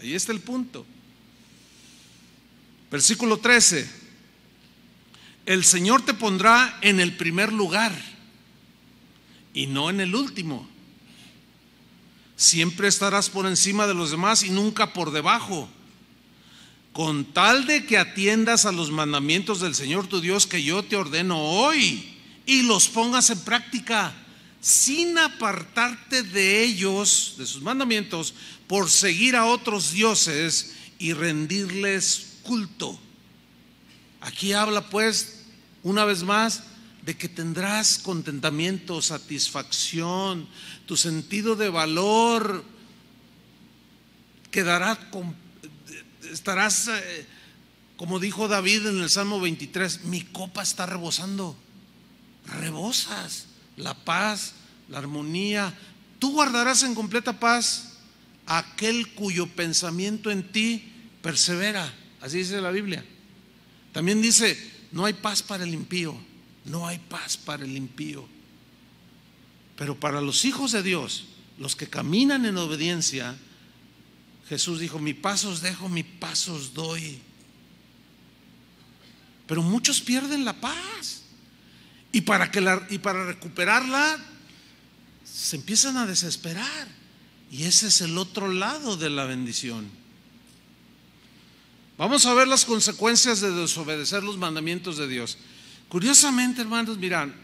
Ahí está el punto. Versículo 13. El Señor te pondrá en el primer lugar y no en el último. Siempre estarás por encima de los demás y nunca por debajo. Con tal de que atiendas a los mandamientos del Señor tu Dios que yo te ordeno hoy y los pongas en práctica sin apartarte de ellos, de sus mandamientos, por seguir a otros dioses y rendirles culto. Aquí habla pues una vez más de que tendrás contentamiento, satisfacción, tu sentido de valor quedará, con, estarás, eh, como dijo David en el Salmo 23, mi copa está rebosando, rebosas la paz, la armonía, tú guardarás en completa paz aquel cuyo pensamiento en ti persevera, así dice la Biblia. También dice, no hay paz para el impío, no hay paz para el impío. Pero para los hijos de Dios, los que caminan en obediencia, Jesús dijo, mi pasos dejo, mi pasos doy. Pero muchos pierden la paz. Y para, que la, y para recuperarla, se empiezan a desesperar. Y ese es el otro lado de la bendición. Vamos a ver las consecuencias de desobedecer los mandamientos de Dios. Curiosamente, hermanos, miran,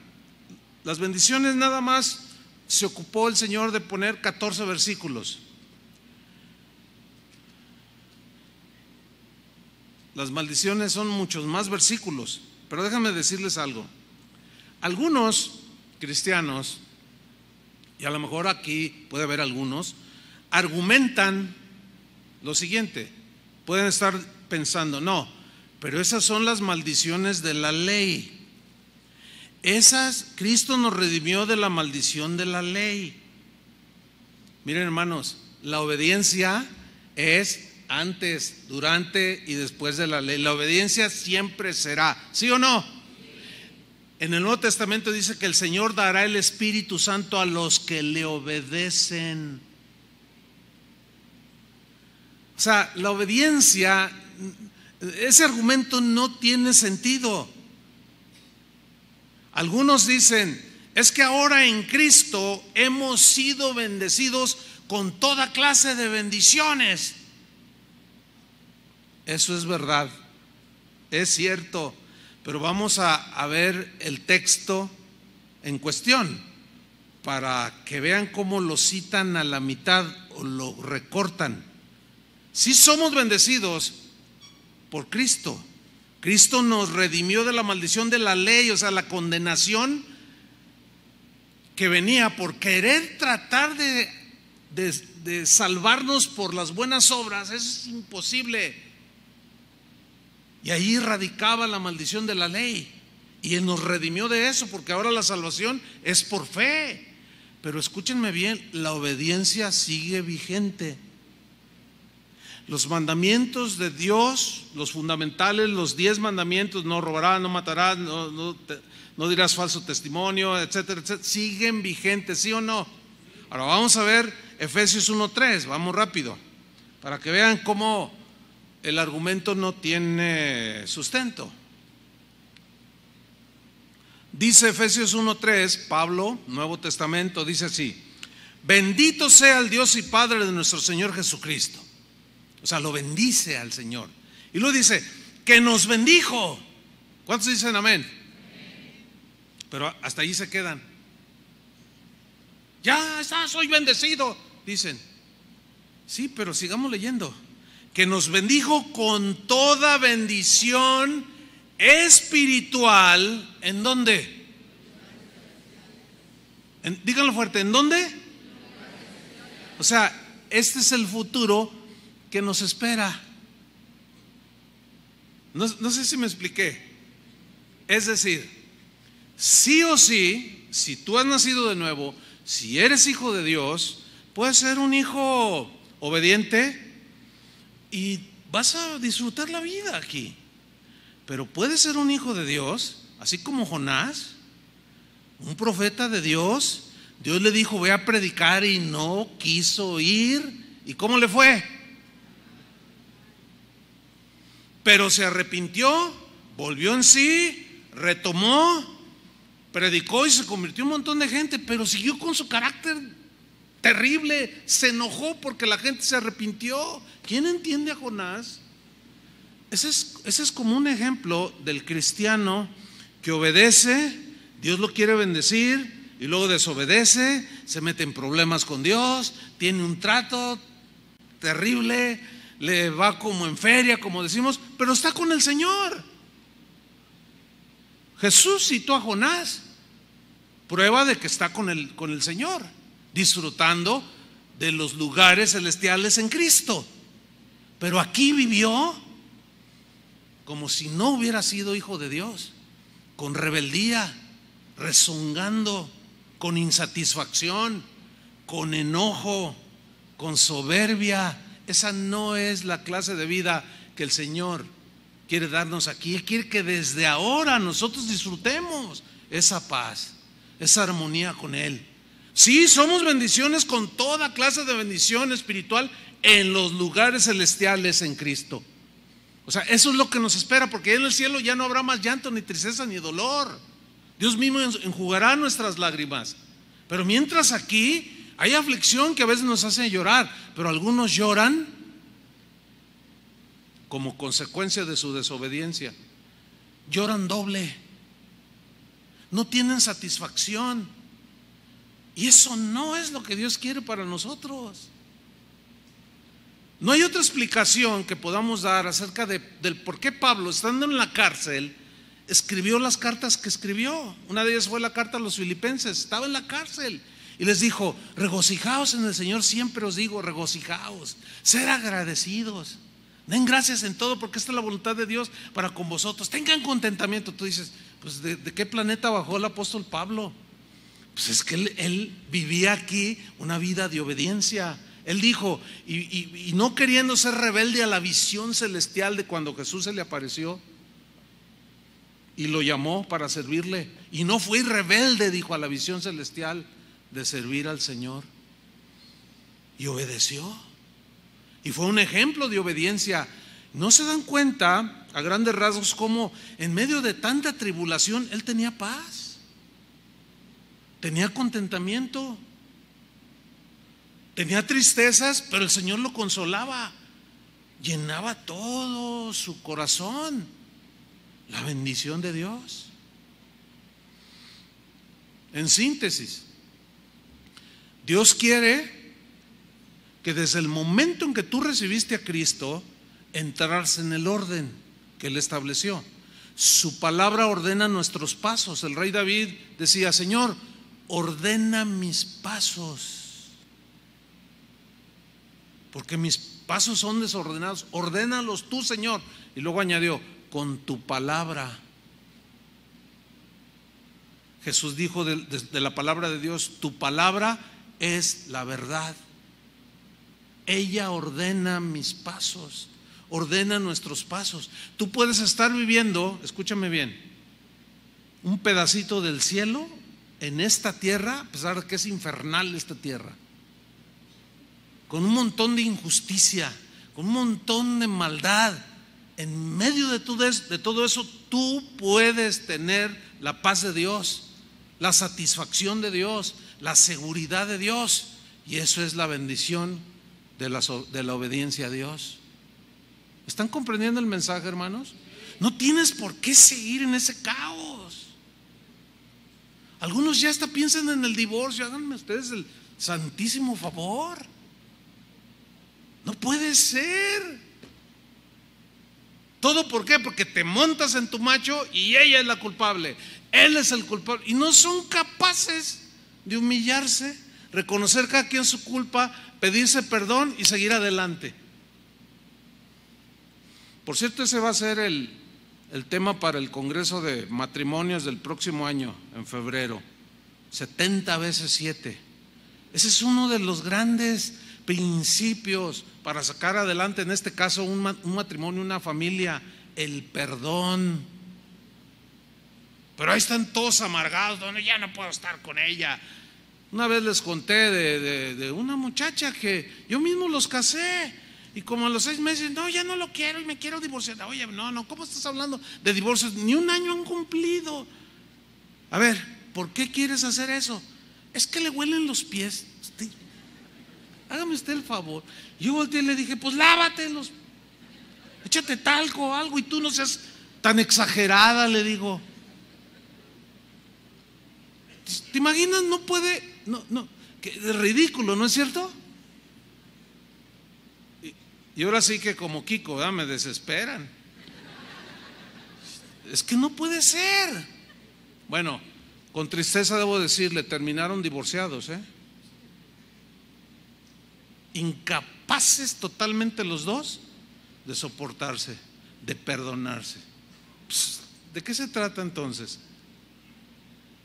las bendiciones nada más se ocupó el Señor de poner 14 versículos. Las maldiciones son muchos más versículos, pero déjame decirles algo. Algunos cristianos, y a lo mejor aquí puede haber algunos, argumentan lo siguiente. Pueden estar pensando, no, pero esas son las maldiciones de la ley. Esas, Cristo nos redimió de la maldición de la ley. Miren hermanos, la obediencia es antes, durante y después de la ley. La obediencia siempre será, ¿sí o no? En el Nuevo Testamento dice que el Señor dará el Espíritu Santo a los que le obedecen. O sea, la obediencia, ese argumento no tiene sentido. Algunos dicen, es que ahora en Cristo hemos sido bendecidos con toda clase de bendiciones. Eso es verdad, es cierto, pero vamos a, ver el texto en cuestión para que vean cómo lo citan a la mitad o lo recortan. Si somos bendecidos por Cristo, Cristo nos redimió de la maldición de la ley, o sea, la condenación que venía por querer tratar de, salvarnos por las buenas obras. Es imposible. Y ahí radicaba la maldición de la ley. Y Él nos redimió de eso, porque ahora la salvación es por fe. Pero escúchenme bien, la obediencia sigue vigente. Los mandamientos de Dios, los fundamentales, los diez mandamientos, no robarás, no matarás, no, no, dirás falso testimonio, etcétera, etcétera, siguen vigentes, ¿sí o no? Ahora vamos a ver Efesios 1.3, vamos rápido, para que vean cómo el argumento no tiene sustento. Dice Efesios 1.3, Pablo, Nuevo Testamento, dice así, bendito sea el Dios y Padre de nuestro Señor Jesucristo. O sea, lo bendice al Señor. Y luego dice, que nos bendijo. ¿Cuántos dicen amén? Pero hasta ahí se quedan. Ya está, soy bendecido, dicen. Sí, pero sigamos leyendo que nos bendijo con toda bendición espiritual. ¿En dónde? díganlo fuerte, ¿en dónde? O sea, este es el futuro nos espera. No, no sé si me expliqué. Es decir, sí o sí, si tú has nacido de nuevo, si eres hijo de Dios, puedes ser un hijo obediente, y vas a disfrutar la vida aquí. Pero puedes ser un hijo de Dios, así como Jonás, un profeta de Dios. Dios le dijo, voy a predicar y no quiso ir. ¿Y cómo le fue? Pero se arrepintió, volvió en sí, retomó, predicó y se convirtió en un montón de gente, pero siguió con su carácter terrible, se enojó porque la gente se arrepintió. ¿Quién entiende a Jonás? Ese es, ese es como un ejemplo del cristiano que obedece, Dios lo quiere bendecir y luego desobedece, se mete en problemas con Dios, tiene un trato terrible, le va como en feria, como decimos, pero está con el Señor. Jesús citó a Jonás, prueba de que está con el, con el Señor, disfrutando de los lugares celestiales en Cristo. Pero aquí vivió como si no hubiera sido hijo de Dios, con rebeldía, rezongando, con insatisfacción, con enojo, con soberbia. Esa no es la clase de vida que el Señor quiere darnos aquí. Él quiere que desde ahora nosotros disfrutemos esa paz, esa armonía con Él. Sí, somos bendiciones con toda clase de bendición espiritual en los lugares celestiales en Cristo. O sea, eso es lo que nos espera, porque en el cielo ya no habrá más llanto, ni tristeza, ni dolor. Dios mismo enjugará nuestras lágrimas. Pero mientras aquí hay aflicción que a veces nos hace llorar, pero algunos lloran como consecuencia de su desobediencia. Lloran doble. No tienen satisfacción. Y eso no es lo que Dios quiere para nosotros. No hay otra explicación que podamos dar acerca de, del por qué Pablo, estando en la cárcel, escribió las cartas que escribió. Una de ellas fue la carta a los filipenses. Estaba en la cárcel y les dijo, regocijaos en el Señor, siempre os digo, regocijaos, ser agradecidos. Den gracias en todo porque esta es la voluntad de Dios para con vosotros. Tengan contentamiento. Tú dices, pues ¿de, qué planeta bajó el apóstol Pablo? Pues es que él, vivía aquí una vida de obediencia. Él dijo, y, no queriendo ser rebelde a la visión celestial de cuando Jesús se le apareció y lo llamó para servirle. Y no fui rebelde, dijo, a la visión celestial de servir al Señor. Y obedeció. Y fue un ejemplo de obediencia. ¿No se dan cuenta a grandes rasgos cómo en medio de tanta tribulación él tenía paz? Tenía contentamiento. Tenía tristezas, pero el Señor lo consolaba. Llenaba todo su corazón. La bendición de Dios. En síntesis, Dios quiere que desde el momento en que tú recibiste a Cristo, entrarse en el orden que Él estableció. Su palabra ordena nuestros pasos. El rey David decía, Señor, ordena mis pasos. Porque mis pasos son desordenados. Ordénalos tú, Señor. Y luego añadió, con tu palabra. Jesús dijo de, de la palabra de Dios, tu palabra es la verdad. Ella ordena mis pasos, ordena nuestros pasos. Tú puedes estar viviendo, escúchame bien, un pedacito del cielo en esta tierra, a pesar de que es infernal esta tierra, con un montón de injusticia, con un montón de maldad. En medio de de todo eso, tú puedes tener la paz de Dios, la satisfacción de Dios, la seguridad de Dios. Y eso es la bendición de la, de la obediencia a Dios. ¿Están comprendiendo el mensaje, hermanos? No tienes por qué seguir en ese caos. Algunos ya hasta piensan en el divorcio. Háganme ustedes el santísimo favor. No puede ser. ¿Todo por qué? Porque te montas en tu macho y ella es la culpable. Él es el culpable. Y no son capaces de humillarse, reconocer cada quien su culpa pedirse perdón y seguir adelante. Por cierto, ese va a ser el, el tema para el Congreso de Matrimonios del próximo año, en febrero. 70 veces 7. Ese es uno de los grandes principios para sacar adelante, en este caso, un, un matrimonio, una familia, el perdón. Pero ahí están todos amargados, donde ya no puedo estar con ella, una vez les conté de, una muchacha que yo mismo los casé y como a los seis meses, no, ya no lo quiero y me quiero divorciar. Oye, no, no, ¿cómo estás hablando de divorcios? Ni un año han cumplido. A ver, ¿por qué quieres hacer eso? Es que le huelen los pies. hágame usted el favor. Yo volteé y le dije, pues lávatelos, échate talco o algo y tú no seas tan exagerada, le digo. ¿Te imaginas? No puede no, no, que es ridículo, ¿no es cierto? Y, ahora sí que como Kiko, me desesperan. Es que no puede ser. Bueno, con tristeza debo decirle, terminaron divorciados, ¿eh? Incapaces totalmente los dos de soportarse, de perdonarse. ¿De qué se trata entonces?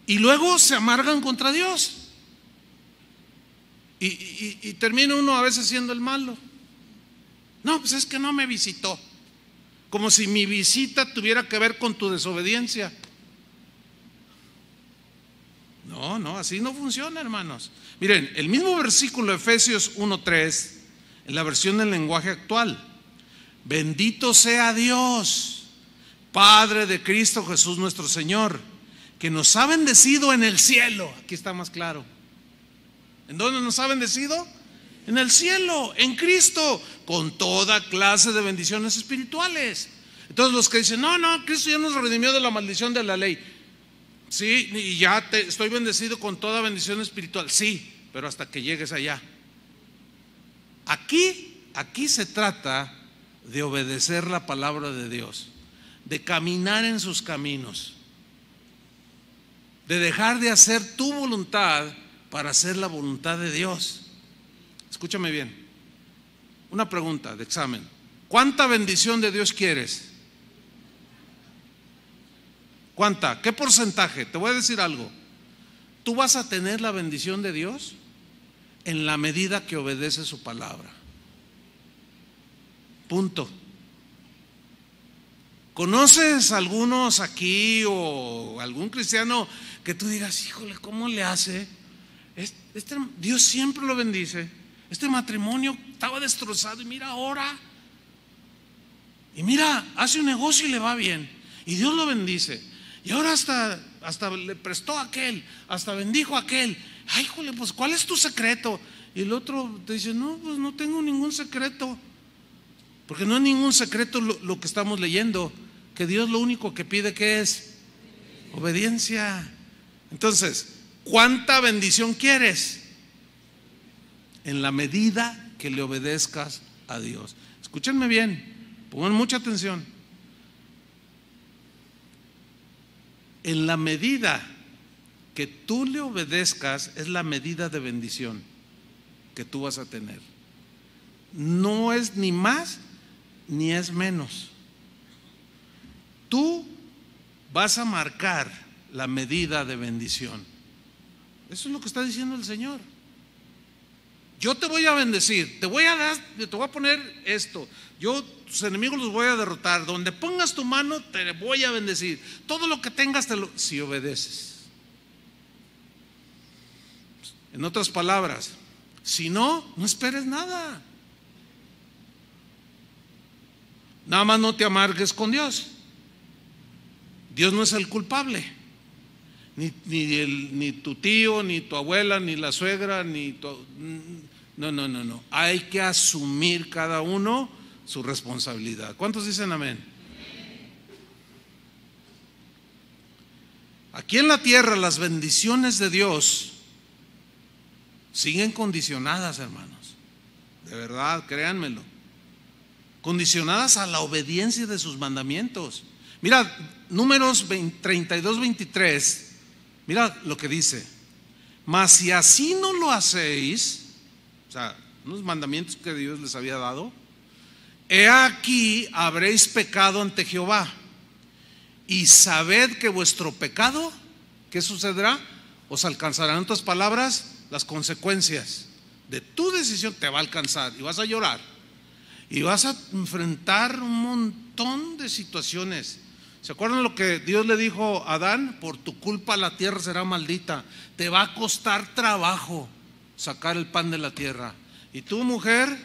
Y luego se amargan contra Dios. Y, termina uno a veces siendo el malo. No, pues es que no me visitó. Como si mi visita tuviera que ver con tu desobediencia. No, no, así no funciona, hermanos. Miren, el mismo versículo Efesios 1.3, en la versión del lenguaje actual. Bendito sea Dios, Padre de Cristo Jesús nuestro Señor, que nos ha bendecido en el cielo. Aquí está más claro ¿En dónde nos ha bendecido? En el cielo, en Cristo, con toda clase de bendiciones espirituales. Entonces los que dicen, no, no, Cristo ya nos redimió de la maldición de la ley. Sí, y ya te, estoy bendecido con toda bendición espiritual. Sí, pero hasta que llegues allá. Aquí, aquí se trata de obedecer la palabra de Dios, de caminar en sus caminos, de dejar de hacer tu voluntad para hacer la voluntad de Dios. Escúchame bien. Una pregunta de examen. ¿Cuánta bendición de Dios quieres? ¿Cuánta? ¿Qué porcentaje? Te voy a decir algo. Tú vas a tener la bendición de Dios en la medida que obedece su palabra. Punto. ¿Conoces algunos aquí o algún cristiano que tú digas, híjole, ¿cómo le hace? Este, Dios siempre lo bendice. Este matrimonio estaba destrozado y mira ahora. Y mira, hace un negocio y le va bien. Y Dios lo bendice. Y ahora hasta, hasta le prestó a aquel, hasta bendijo a aquel. Ay, jole, pues ¿cuál es tu secreto? Y el otro te dice, no, pues no tengo ningún secreto. Porque no es ningún secreto lo, lo que estamos leyendo. Que Dios lo único que pide que es obediencia. Entonces, ¿Cuánta bendición quieres? En la medida que le obedezcas a Dios. Escúchenme bien, pongan mucha atención. En la medida que tú le obedezcas es la medida de bendición que tú vas a tener. No es ni más ni es menos. Tú vas a marcar la medida de bendición. Eso es lo que está diciendo el Señor. Yo te voy a bendecir, te voy a dar, te voy a poner esto. Yo tus enemigos los voy a derrotar. Donde pongas tu mano te voy a bendecir. Todo lo que tengas te lo si obedeces. En otras palabras, si no, no esperes nada. Nada más no te amargues con Dios. Dios no es el culpable ni, ni, tu tío, ni tu abuela, ni la suegra, ni tu... No, no, no, no. Hay que asumir cada uno su responsabilidad. ¿Cuántos dicen amén? Aquí en la tierra las bendiciones de Dios siguen condicionadas, hermanos. De verdad, créanmelo. Condicionadas a la obediencia de sus mandamientos. Mira, números 32, 23 Mira lo que dice. Mas si así no lo hacéis, o sea, unos mandamientos que Dios les había dado, he aquí habréis pecado ante Jehová. Y sabed que vuestro pecado, ¿qué sucederá? Os alcanzarán, en otras palabras, las consecuencias de tu decisión te va a alcanzar y vas a llorar. Y vas a enfrentar un montón de situaciones ¿Se acuerdan lo que Dios le dijo a Adán? Por tu culpa la tierra será maldita. Te va a costar trabajo sacar el pan de la tierra. Y tu mujer,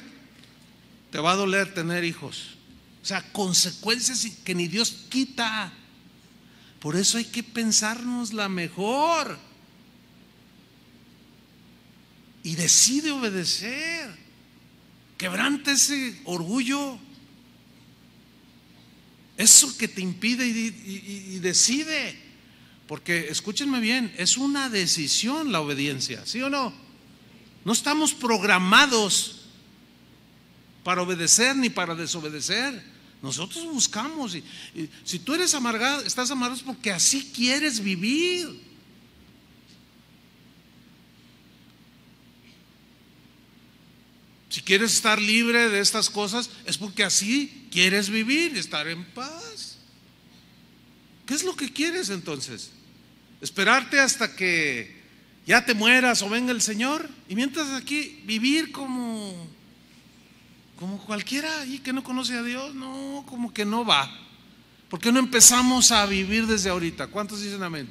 te va a doler tener hijos. O sea, consecuencias que ni Dios quita. Por eso hay que pensarnos la mejor. Y decide obedecer. Quebrante ese orgullo. Eso que te impide y, decide. Porque escúchenme bien, es una decisión la obediencia, ¿sí o no? No estamos programados para obedecer ni para desobedecer. Nosotros buscamos. Y, si tú eres amargado, estás amargado porque así quieres vivir. Si quieres estar libre de estas cosas, es porque así quieres vivir, estar en paz. ¿Qué es lo que quieres entonces? ¿Esperarte hasta que ya te mueras o venga el Señor? Y mientras aquí vivir como como cualquiera ahí que no conoce a Dios, no, como que no va. ¿Por qué no empezamos a vivir desde ahorita? ¿Cuántos dicen amén?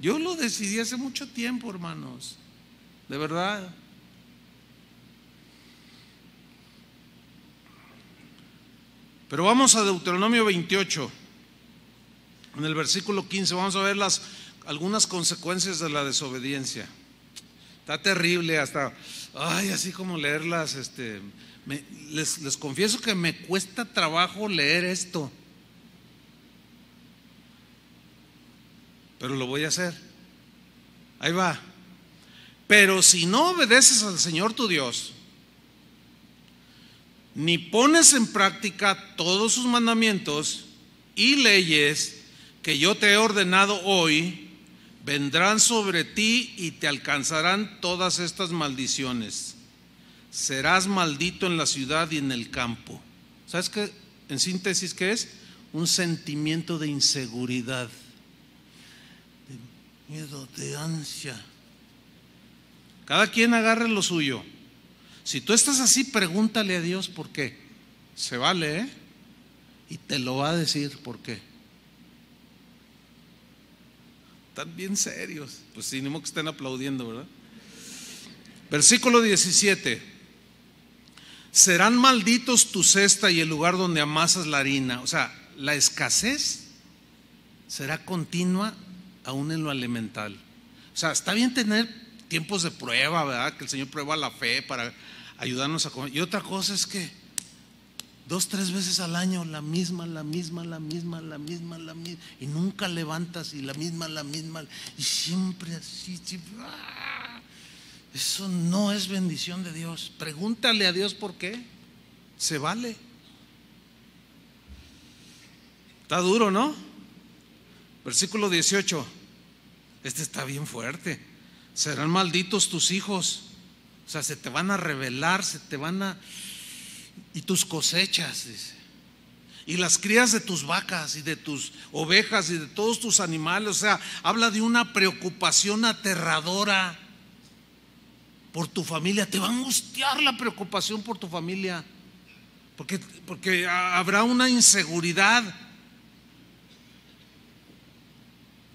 Yo lo decidí hace mucho tiempo, hermanos. De verdad. Pero vamos a Deuteronomio 28, en el versículo 15, vamos a ver las, algunas consecuencias de la desobediencia. Está terrible hasta, ay, así como leerlas, este, les, les confieso que me cuesta trabajo leer esto, pero lo voy a hacer. Ahí va. Pero si no obedeces al Señor tu Dios, ni pones en práctica todos sus mandamientos y leyes que yo te he ordenado hoy, vendrán sobre ti y te alcanzarán todas estas maldiciones. Serás maldito en la ciudad y en el campo. ¿Sabes qué? En síntesis, ¿qué es? Un sentimiento de inseguridad, de miedo, de ansia. Cada quien agarre lo suyo. Si tú estás así, pregúntale a Dios por qué. Se vale, ¿eh? Y te lo va a decir por qué. Están bien serios. Pues sí, ni modo que estén aplaudiendo, ¿verdad? Versículo 17. Serán malditos tu cesta y el lugar donde amasas la harina. O sea, la escasez será continua aún en lo elemental. O sea, está bien tener tiempos de prueba, ¿verdad? Que el Señor prueba la fe para ayudarnos a comer. Y otra cosa es que dos, tres veces al año la misma, la misma, la misma, la misma, la misma, y nunca levantas y la misma, la misma, y siempre así. ¡ah! Eso no es bendición de Dios. Pregúntale a Dios por qué. Se vale. Está duro, ¿no? Versículo 18. Este está bien fuerte. Serán malditos tus hijos o sea, se te van a revelar, se te van a... Y tus cosechas, dice. Y las crías de tus vacas y de tus ovejas y de todos tus animales. O sea, habla de una preocupación aterradora por tu familia. Te va a angustiar la preocupación por tu familia. Porque, porque habrá una inseguridad.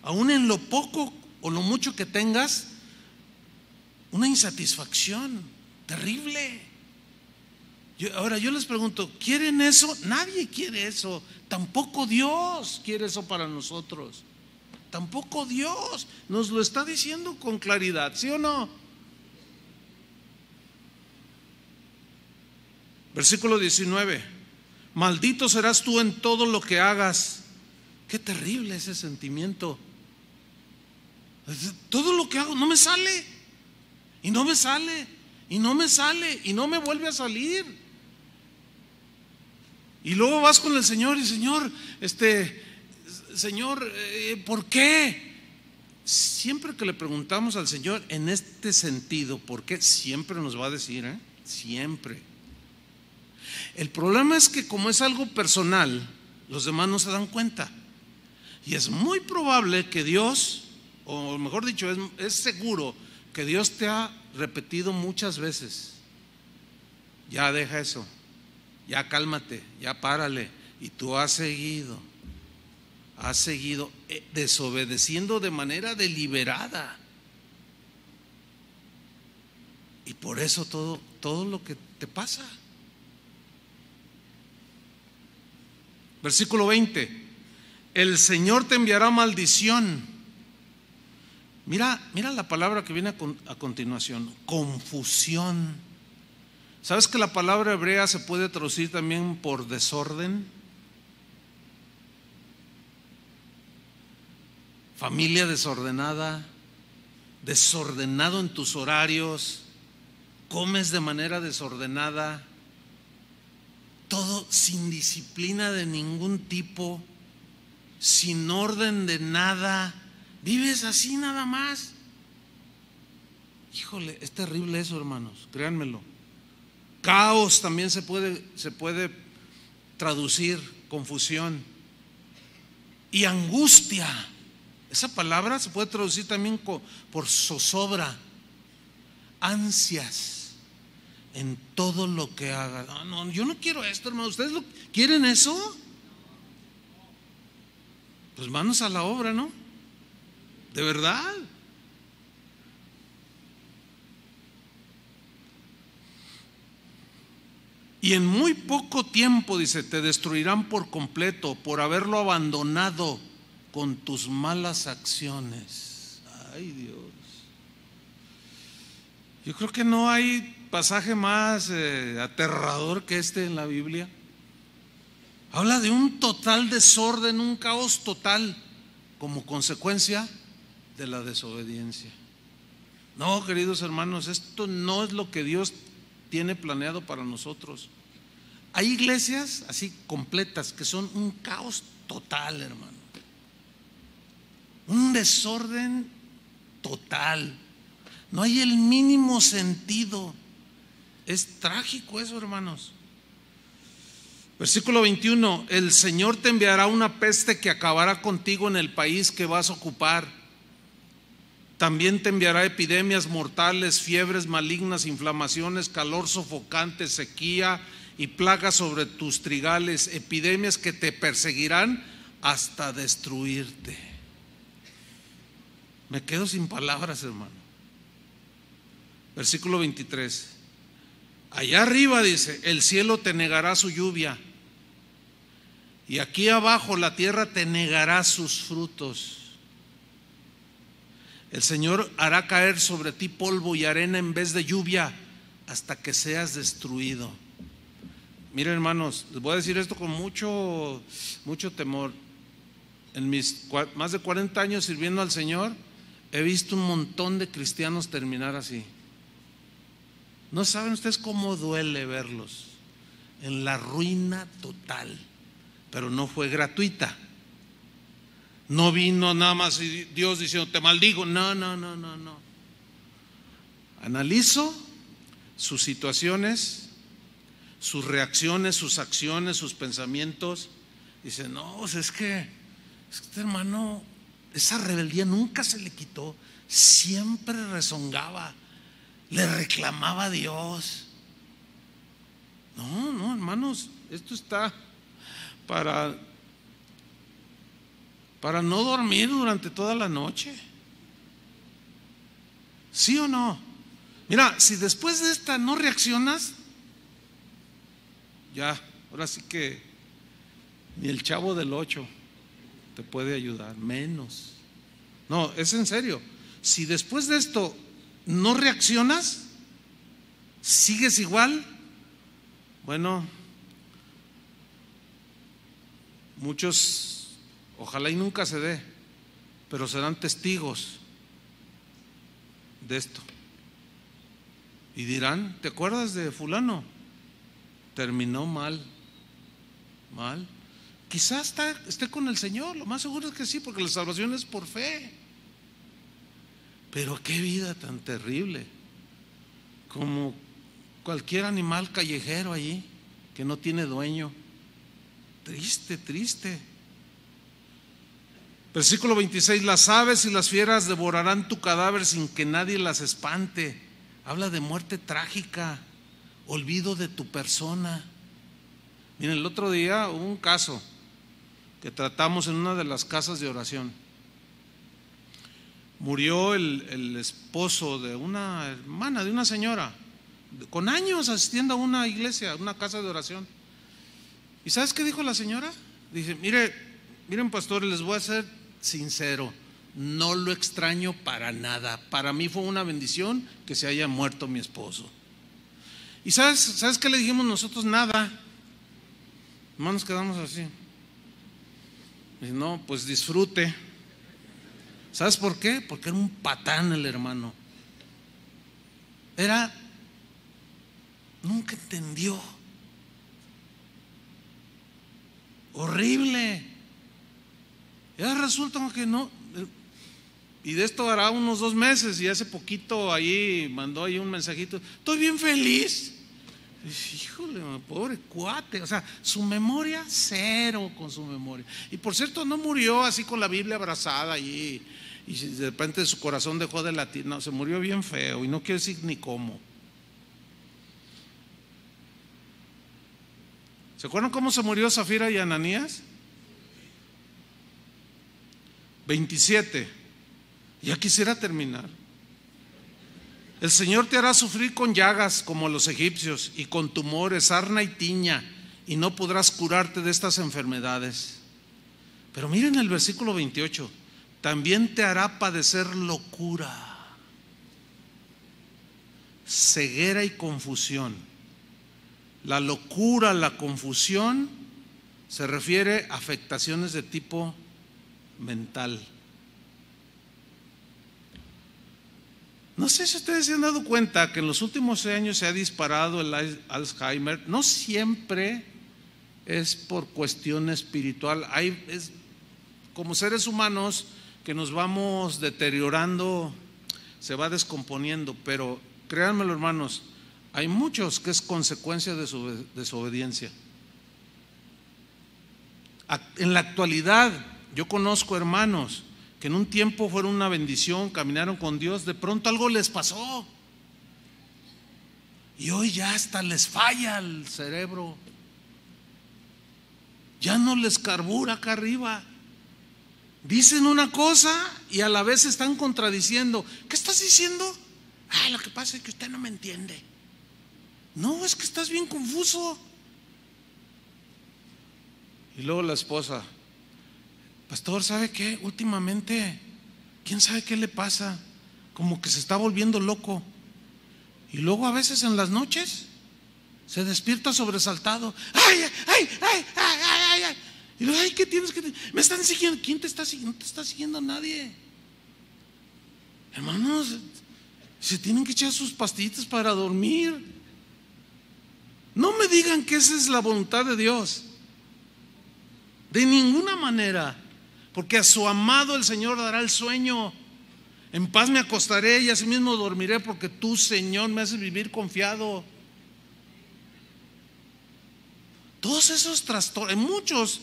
Aún en lo poco o lo mucho que tengas, una insatisfacción terrible. ahora yo les pregunto, ¿quieren eso? Nadie quiere eso. Tampoco Dios quiere eso para nosotros. Tampoco Dios nos lo está diciendo con claridad, ¿sí o no? Versículo 19. Maldito serás tú en todo lo que hagas. Qué terrible ese sentimiento. Todo lo que hago no me sale. Y no me sale, y no me sale, y no me vuelve a salir. Y luego vas con el Señor y Señor, este, Señor, eh, ¿por qué? Siempre que le preguntamos al Señor en este sentido, ¿por qué? Siempre nos va a decir, ¿eh? Siempre. El problema es que como es algo personal, los demás no se dan cuenta. Y es muy probable que Dios, o mejor dicho, es, es seguro que Dios te ha repetido muchas veces. Ya deja eso, ya cálmate, ya párale. Y tú has seguido, has seguido eh, desobedeciendo de manera deliberada. Y por eso todo, todo lo que te pasa. Versículo 20. El Señor te enviará maldición Mira, mira la palabra que viene a, a continuación, confusión. ¿Sabes que la palabra hebrea se puede traducir también por desorden? Familia desordenada, desordenado en tus horarios, comes de manera desordenada. todo sin disciplina de ningún tipo, sin orden de nada. Vives así nada más. Híjole, es terrible eso, hermanos, créanmelo. Caos también se puede, se puede traducir, confusión. Y angustia. Esa palabra se puede traducir también por zozobra, ansias en todo lo que haga. No, yo no quiero esto, hermano. ¿Ustedes lo, quieren eso? Pues manos a la obra, ¿no? De verdad. Y en muy poco tiempo, dice, te destruirán por completo por haberlo abandonado con tus malas acciones. Ay Dios. Yo creo que no hay pasaje más eh, aterrador que este en la Biblia. Habla de un total desorden, un caos total como consecuencia de la desobediencia. No, queridos hermanos, esto no es lo que Dios tiene planeado para nosotros. Hay iglesias así completas que son un caos total, hermano. Un desorden total. No hay el mínimo sentido. Es trágico eso, hermanos. Versículo 21, el Señor te enviará una peste que acabará contigo en el país que vas a ocupar también te enviará epidemias mortales, fiebres malignas, inflamaciones, calor sofocante, sequía y plagas sobre tus trigales, epidemias que te perseguirán hasta destruirte. Me quedo sin palabras, hermano. Versículo 23. Allá arriba dice, el cielo te negará su lluvia. Y aquí abajo la tierra te negará sus frutos. El Señor hará caer sobre ti polvo y arena en vez de lluvia hasta que seas destruido. Miren hermanos, les voy a decir esto con mucho, mucho temor. En mis más de 40 años sirviendo al Señor, he visto un montón de cristianos terminar así. No saben ustedes cómo duele verlos en la ruina total, pero no fue gratuita. No vino nada más Dios diciendo, te maldigo. No, no, no, no, no. Analizo sus situaciones, sus reacciones, sus acciones, sus pensamientos. Dice, no, pues es que este hermano, esa rebeldía nunca se le quitó. Siempre rezongaba, le reclamaba a Dios. No, no, hermanos, esto está para para no dormir durante toda la noche. ¿Sí o no? Mira, si después de esta no reaccionas, ya, ahora sí que ni el chavo del 8 te puede ayudar, menos. No, es en serio. Si después de esto no reaccionas, sigues igual, bueno, muchos Ojalá y nunca se dé, pero serán testigos de esto. Y dirán, ¿te acuerdas de fulano? Terminó mal, mal. Quizás esté con el Señor, lo más seguro es que sí, porque la salvación es por fe. Pero qué vida tan terrible, como cualquier animal callejero allí, que no tiene dueño. Triste, triste. Versículo 26, las aves y las fieras devorarán tu cadáver sin que nadie las espante. Habla de muerte trágica, olvido de tu persona. Miren, el otro día hubo un caso que tratamos en una de las casas de oración. Murió el, esposo de una hermana, de una señora, con años asistiendo a una iglesia, a una casa de oración. ¿Y sabes qué dijo la señora? Dice, mire, miren pastores, les voy a hacer sincero, no lo extraño para nada. Para mí fue una bendición que se haya muerto mi esposo. ¿Y sabes, sabes qué le dijimos nosotros? Nada. Hermanos, nos quedamos así. no, pues disfrute. ¿Sabes por qué? Porque era un patán el hermano. Era, nunca entendió. horrible. Ya resulta que no. Y de esto hará unos dos meses y hace poquito ahí mandó ahí un mensajito. Estoy bien feliz. Híjole, pobre cuate. O sea, su memoria, cero con su memoria. Y por cierto, no murió así con la Biblia abrazada allí. Y de repente su corazón dejó de latir. No, se murió bien feo. Y no quiero decir ni cómo. ¿Se acuerdan cómo se murió Zafira y Ananías? 27. Ya quisiera terminar. El Señor te hará sufrir con llagas como los egipcios y con tumores, sarna y tiña, y no podrás curarte de estas enfermedades. Pero miren el versículo 28, también te hará padecer locura, ceguera y confusión. La locura, la confusión se refiere a afectaciones de tipo mental. No sé si ustedes se han dado cuenta que en los últimos años se ha disparado el Alzheimer. No siempre es por cuestión espiritual. Hay, es, como seres humanos que nos vamos deteriorando, se va descomponiendo, pero créanmelo hermanos, hay muchos que es consecuencia de su desobediencia. En la actualidad yo conozco hermanos que en un tiempo fueron una bendición, caminaron con Dios, de pronto algo les pasó. Y hoy ya hasta les falla el cerebro. Ya no les carbura acá arriba. Dicen una cosa y a la vez están contradiciendo. ¿Qué estás diciendo? Ah, lo que pasa es que usted no me entiende. No, es que estás bien confuso. Y luego la esposa, Pastor, ¿sabe qué? Últimamente, ¿quién sabe qué le pasa? Como que se está volviendo loco. Y luego a veces en las noches se despierta sobresaltado. ¡Ay, ay, ay, ay, ay, ay! Y luego, ay, ¿qué tienes que.? Me están siguiendo. ¿Quién te está siguiendo? No te está siguiendo nadie. Hermanos, se tienen que echar sus pastillitas para dormir. No me digan que esa es la voluntad de Dios. De ninguna manera porque a su amado el Señor dará el sueño. En paz me acostaré y asimismo dormiré porque tú, Señor, me haces vivir confiado. Todos esos trastornos, muchos,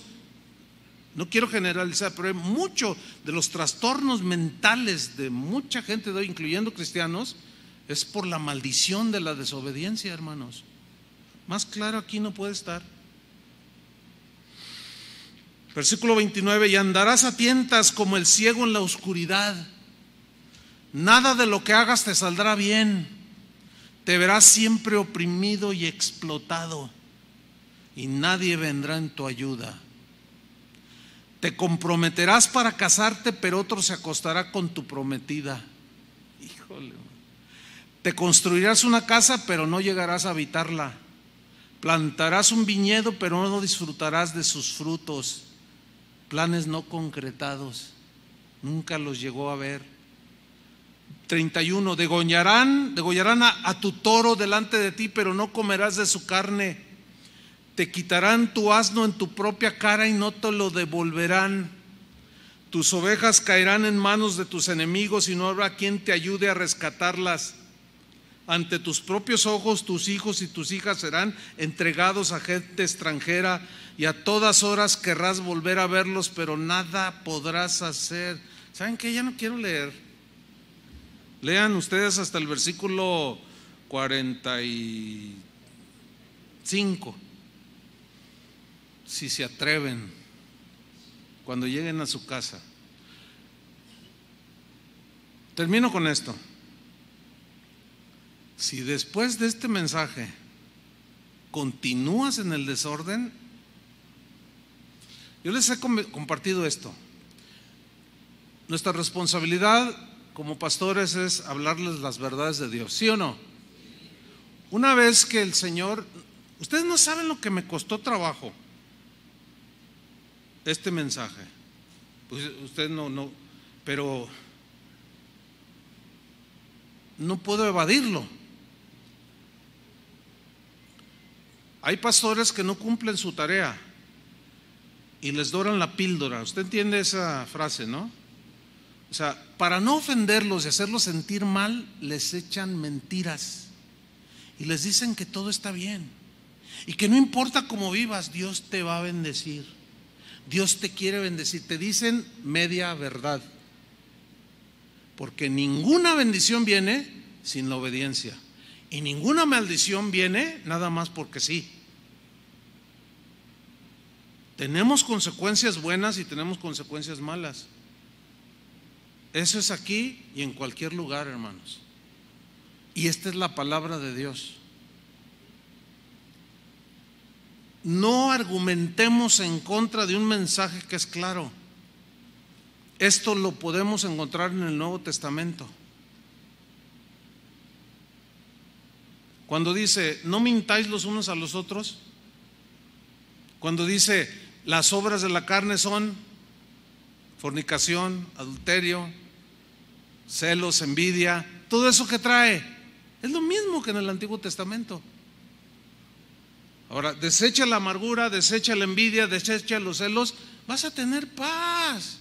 no quiero generalizar, pero hay muchos de los trastornos mentales de mucha gente de hoy, incluyendo cristianos, es por la maldición de la desobediencia, hermanos. Más claro aquí no puede estar. Versículo 29, y andarás a tientas como el ciego en la oscuridad. Nada de lo que hagas te saldrá bien. Te verás siempre oprimido y explotado y nadie vendrá en tu ayuda. Te comprometerás para casarte, pero otro se acostará con tu prometida. Híjole. Te construirás una casa, pero no llegarás a habitarla. Plantarás un viñedo, pero no disfrutarás de sus frutos planes no concretados, nunca los llegó a ver. 31, degollarán, degollarán a, a, tu toro delante de ti, pero no comerás de su carne. Te quitarán tu asno en tu propia cara y no te lo devolverán. Tus ovejas caerán en manos de tus enemigos y no habrá quien te ayude a rescatarlas. Ante tus propios ojos tus hijos y tus hijas serán entregados a gente extranjera y a todas horas querrás volver a verlos, pero nada podrás hacer. ¿Saben qué? Ya no quiero leer. Lean ustedes hasta el versículo 45, si se atreven, cuando lleguen a su casa. Termino con esto. Si después de este mensaje continúas en el desorden, yo les he compartido esto. Nuestra responsabilidad como pastores es hablarles las verdades de Dios, ¿sí o no? Una vez que el Señor, ustedes no saben lo que me costó trabajo este mensaje. Pues ustedes no, no, pero no puedo evadirlo. Hay pastores que no cumplen su tarea y les doran la píldora. Usted entiende esa frase, ¿no? O sea, para no ofenderlos y hacerlos sentir mal, les echan mentiras y les dicen que todo está bien y que no importa cómo vivas, Dios te va a bendecir. Dios te quiere bendecir. Te dicen media verdad. Porque ninguna bendición viene sin la obediencia. Y ninguna maldición viene nada más porque sí. Tenemos consecuencias buenas y tenemos consecuencias malas. Eso es aquí y en cualquier lugar, hermanos. Y esta es la palabra de Dios. No argumentemos en contra de un mensaje que es claro. Esto lo podemos encontrar en el Nuevo Testamento. Cuando dice, no mintáis los unos a los otros. Cuando dice, las obras de la carne son fornicación, adulterio, celos, envidia, todo eso que trae. Es lo mismo que en el Antiguo Testamento. Ahora, desecha la amargura, desecha la envidia, desecha los celos, vas a tener paz.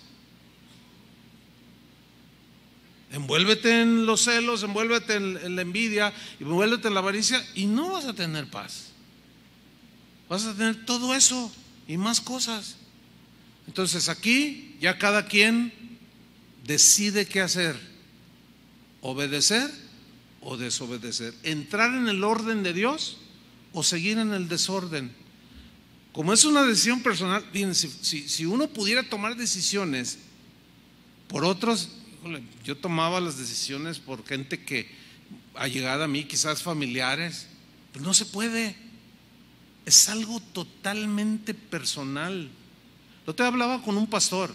Envuélvete en los celos, envuélvete en, la envidia, envuélvete en la avaricia y no vas a tener paz. Vas a tener todo eso y más cosas. Entonces aquí ya cada quien decide qué hacer obedecer o desobedecer, entrar en el orden de Dios o seguir en el desorden. Como es una decisión personal, si, uno pudiera tomar decisiones por otros, yo tomaba las decisiones por gente que ha llegado a mí, quizás familiares, pero no se puede. Es algo totalmente personal. Yo te hablaba con un pastor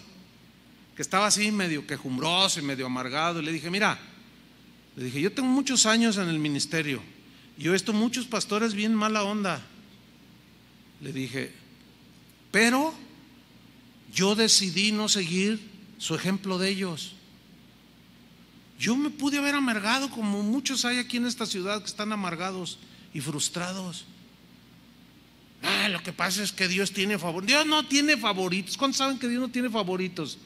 que estaba así medio quejumbroso y medio amargado y le dije, mira, le dije, yo tengo muchos años en el ministerio. Yo he visto muchos pastores bien mala onda. Le dije, pero yo decidí no seguir su ejemplo de ellos. Yo me pude haber amargado como muchos hay aquí en esta ciudad que están amargados y frustrados. Ah, lo que pasa es que Dios tiene favoritos. Dios no tiene favoritos. ¿Cuántos saben que Dios no tiene favoritos?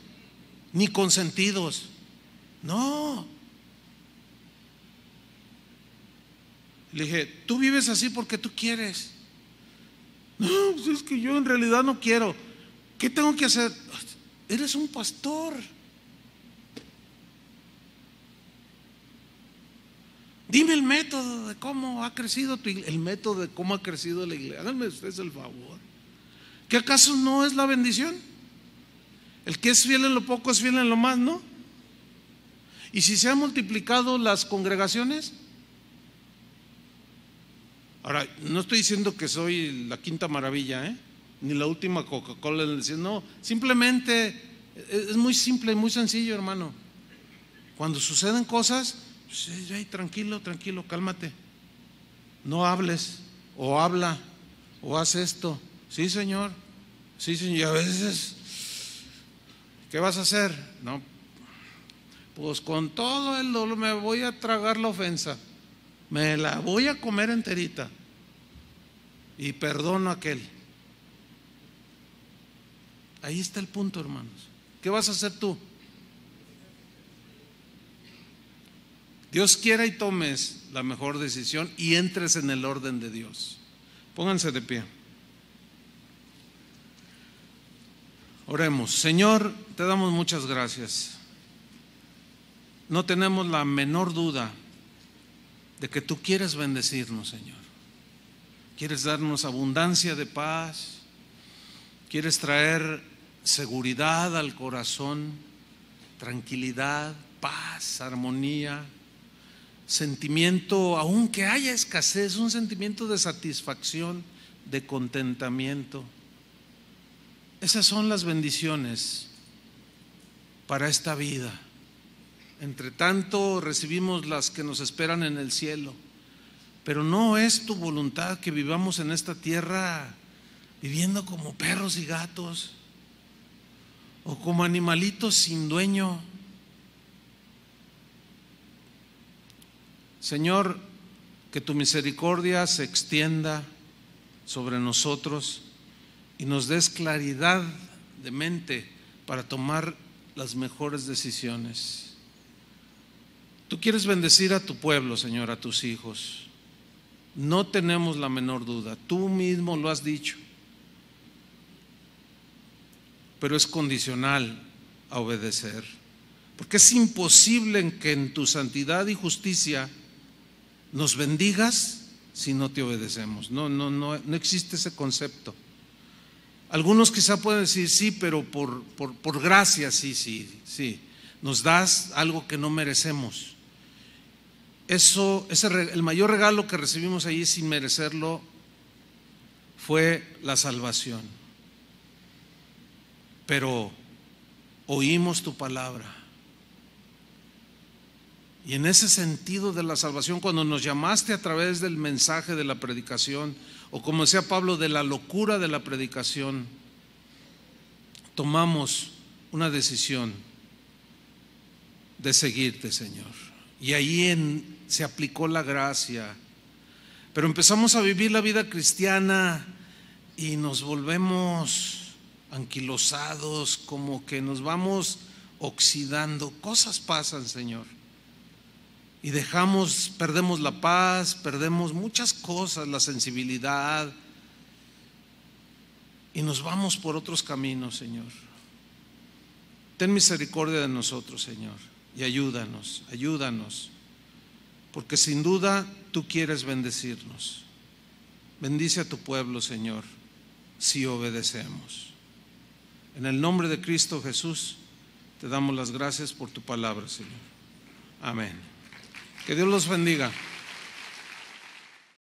Ni consentidos. No. Le dije, tú vives así porque tú quieres. No, pues es que yo en realidad no quiero. ¿Qué tengo que hacer? Eres un pastor. Dime el método de cómo ha crecido tu iglesia, el método de cómo ha crecido la iglesia. Háganme ustedes el favor. ¿Qué acaso no es la bendición? El que es fiel en lo poco es fiel en lo más, ¿no? Y si se han multiplicado las congregaciones, Ahora, no estoy diciendo que soy la quinta maravilla, ¿eh? ni la última Coca-Cola. No, simplemente es muy simple y muy sencillo, hermano. Cuando suceden cosas, pues, tranquilo, tranquilo, cálmate. No hables, o habla, o haz esto. Sí, Señor. Sí, Señor. Y a veces, ¿qué vas a hacer? No, pues con todo el dolor me voy a tragar la ofensa. Me la voy a comer enterita y perdono a aquel. Ahí está el punto, hermanos. ¿Qué vas a hacer tú? Dios quiera y tomes la mejor decisión y entres en el orden de Dios. Pónganse de pie. Oremos. Señor, te damos muchas gracias. No tenemos la menor duda de que tú quieres bendecirnos, Señor. Quieres darnos abundancia de paz. Quieres traer seguridad al corazón, tranquilidad, paz, armonía, sentimiento, aunque haya escasez, un sentimiento de satisfacción, de contentamiento. Esas son las bendiciones para esta vida. Entre tanto recibimos las que nos esperan en el cielo. Pero no es tu voluntad que vivamos en esta tierra viviendo como perros y gatos o como animalitos sin dueño. Señor, que tu misericordia se extienda sobre nosotros y nos des claridad de mente para tomar las mejores decisiones. Tú quieres bendecir a tu pueblo, Señor, a tus hijos. No tenemos la menor duda. Tú mismo lo has dicho. Pero es condicional a obedecer. Porque es imposible que en tu santidad y justicia nos bendigas si no te obedecemos. No, no, no, no existe ese concepto. Algunos quizá pueden decir, sí, pero por, por, por gracia, sí, sí, sí. Nos das algo que no merecemos. Eso, ese, el mayor regalo que recibimos allí sin merecerlo fue la salvación. Pero oímos tu palabra. Y en ese sentido de la salvación, cuando nos llamaste a través del mensaje de la predicación, o como decía Pablo, de la locura de la predicación, tomamos una decisión de seguirte, Señor. Y ahí se aplicó la gracia. Pero empezamos a vivir la vida cristiana y nos volvemos anquilosados, como que nos vamos oxidando. Cosas pasan, Señor. Y dejamos, perdemos la paz, perdemos muchas cosas, la sensibilidad. Y nos vamos por otros caminos, Señor. Ten misericordia de nosotros, Señor y ayúdanos, ayúdanos, porque sin duda tú quieres bendecirnos. Bendice a tu pueblo, Señor, si obedecemos. En el nombre de Cristo Jesús, te damos las gracias por tu palabra, Señor. Amén. Que Dios los bendiga.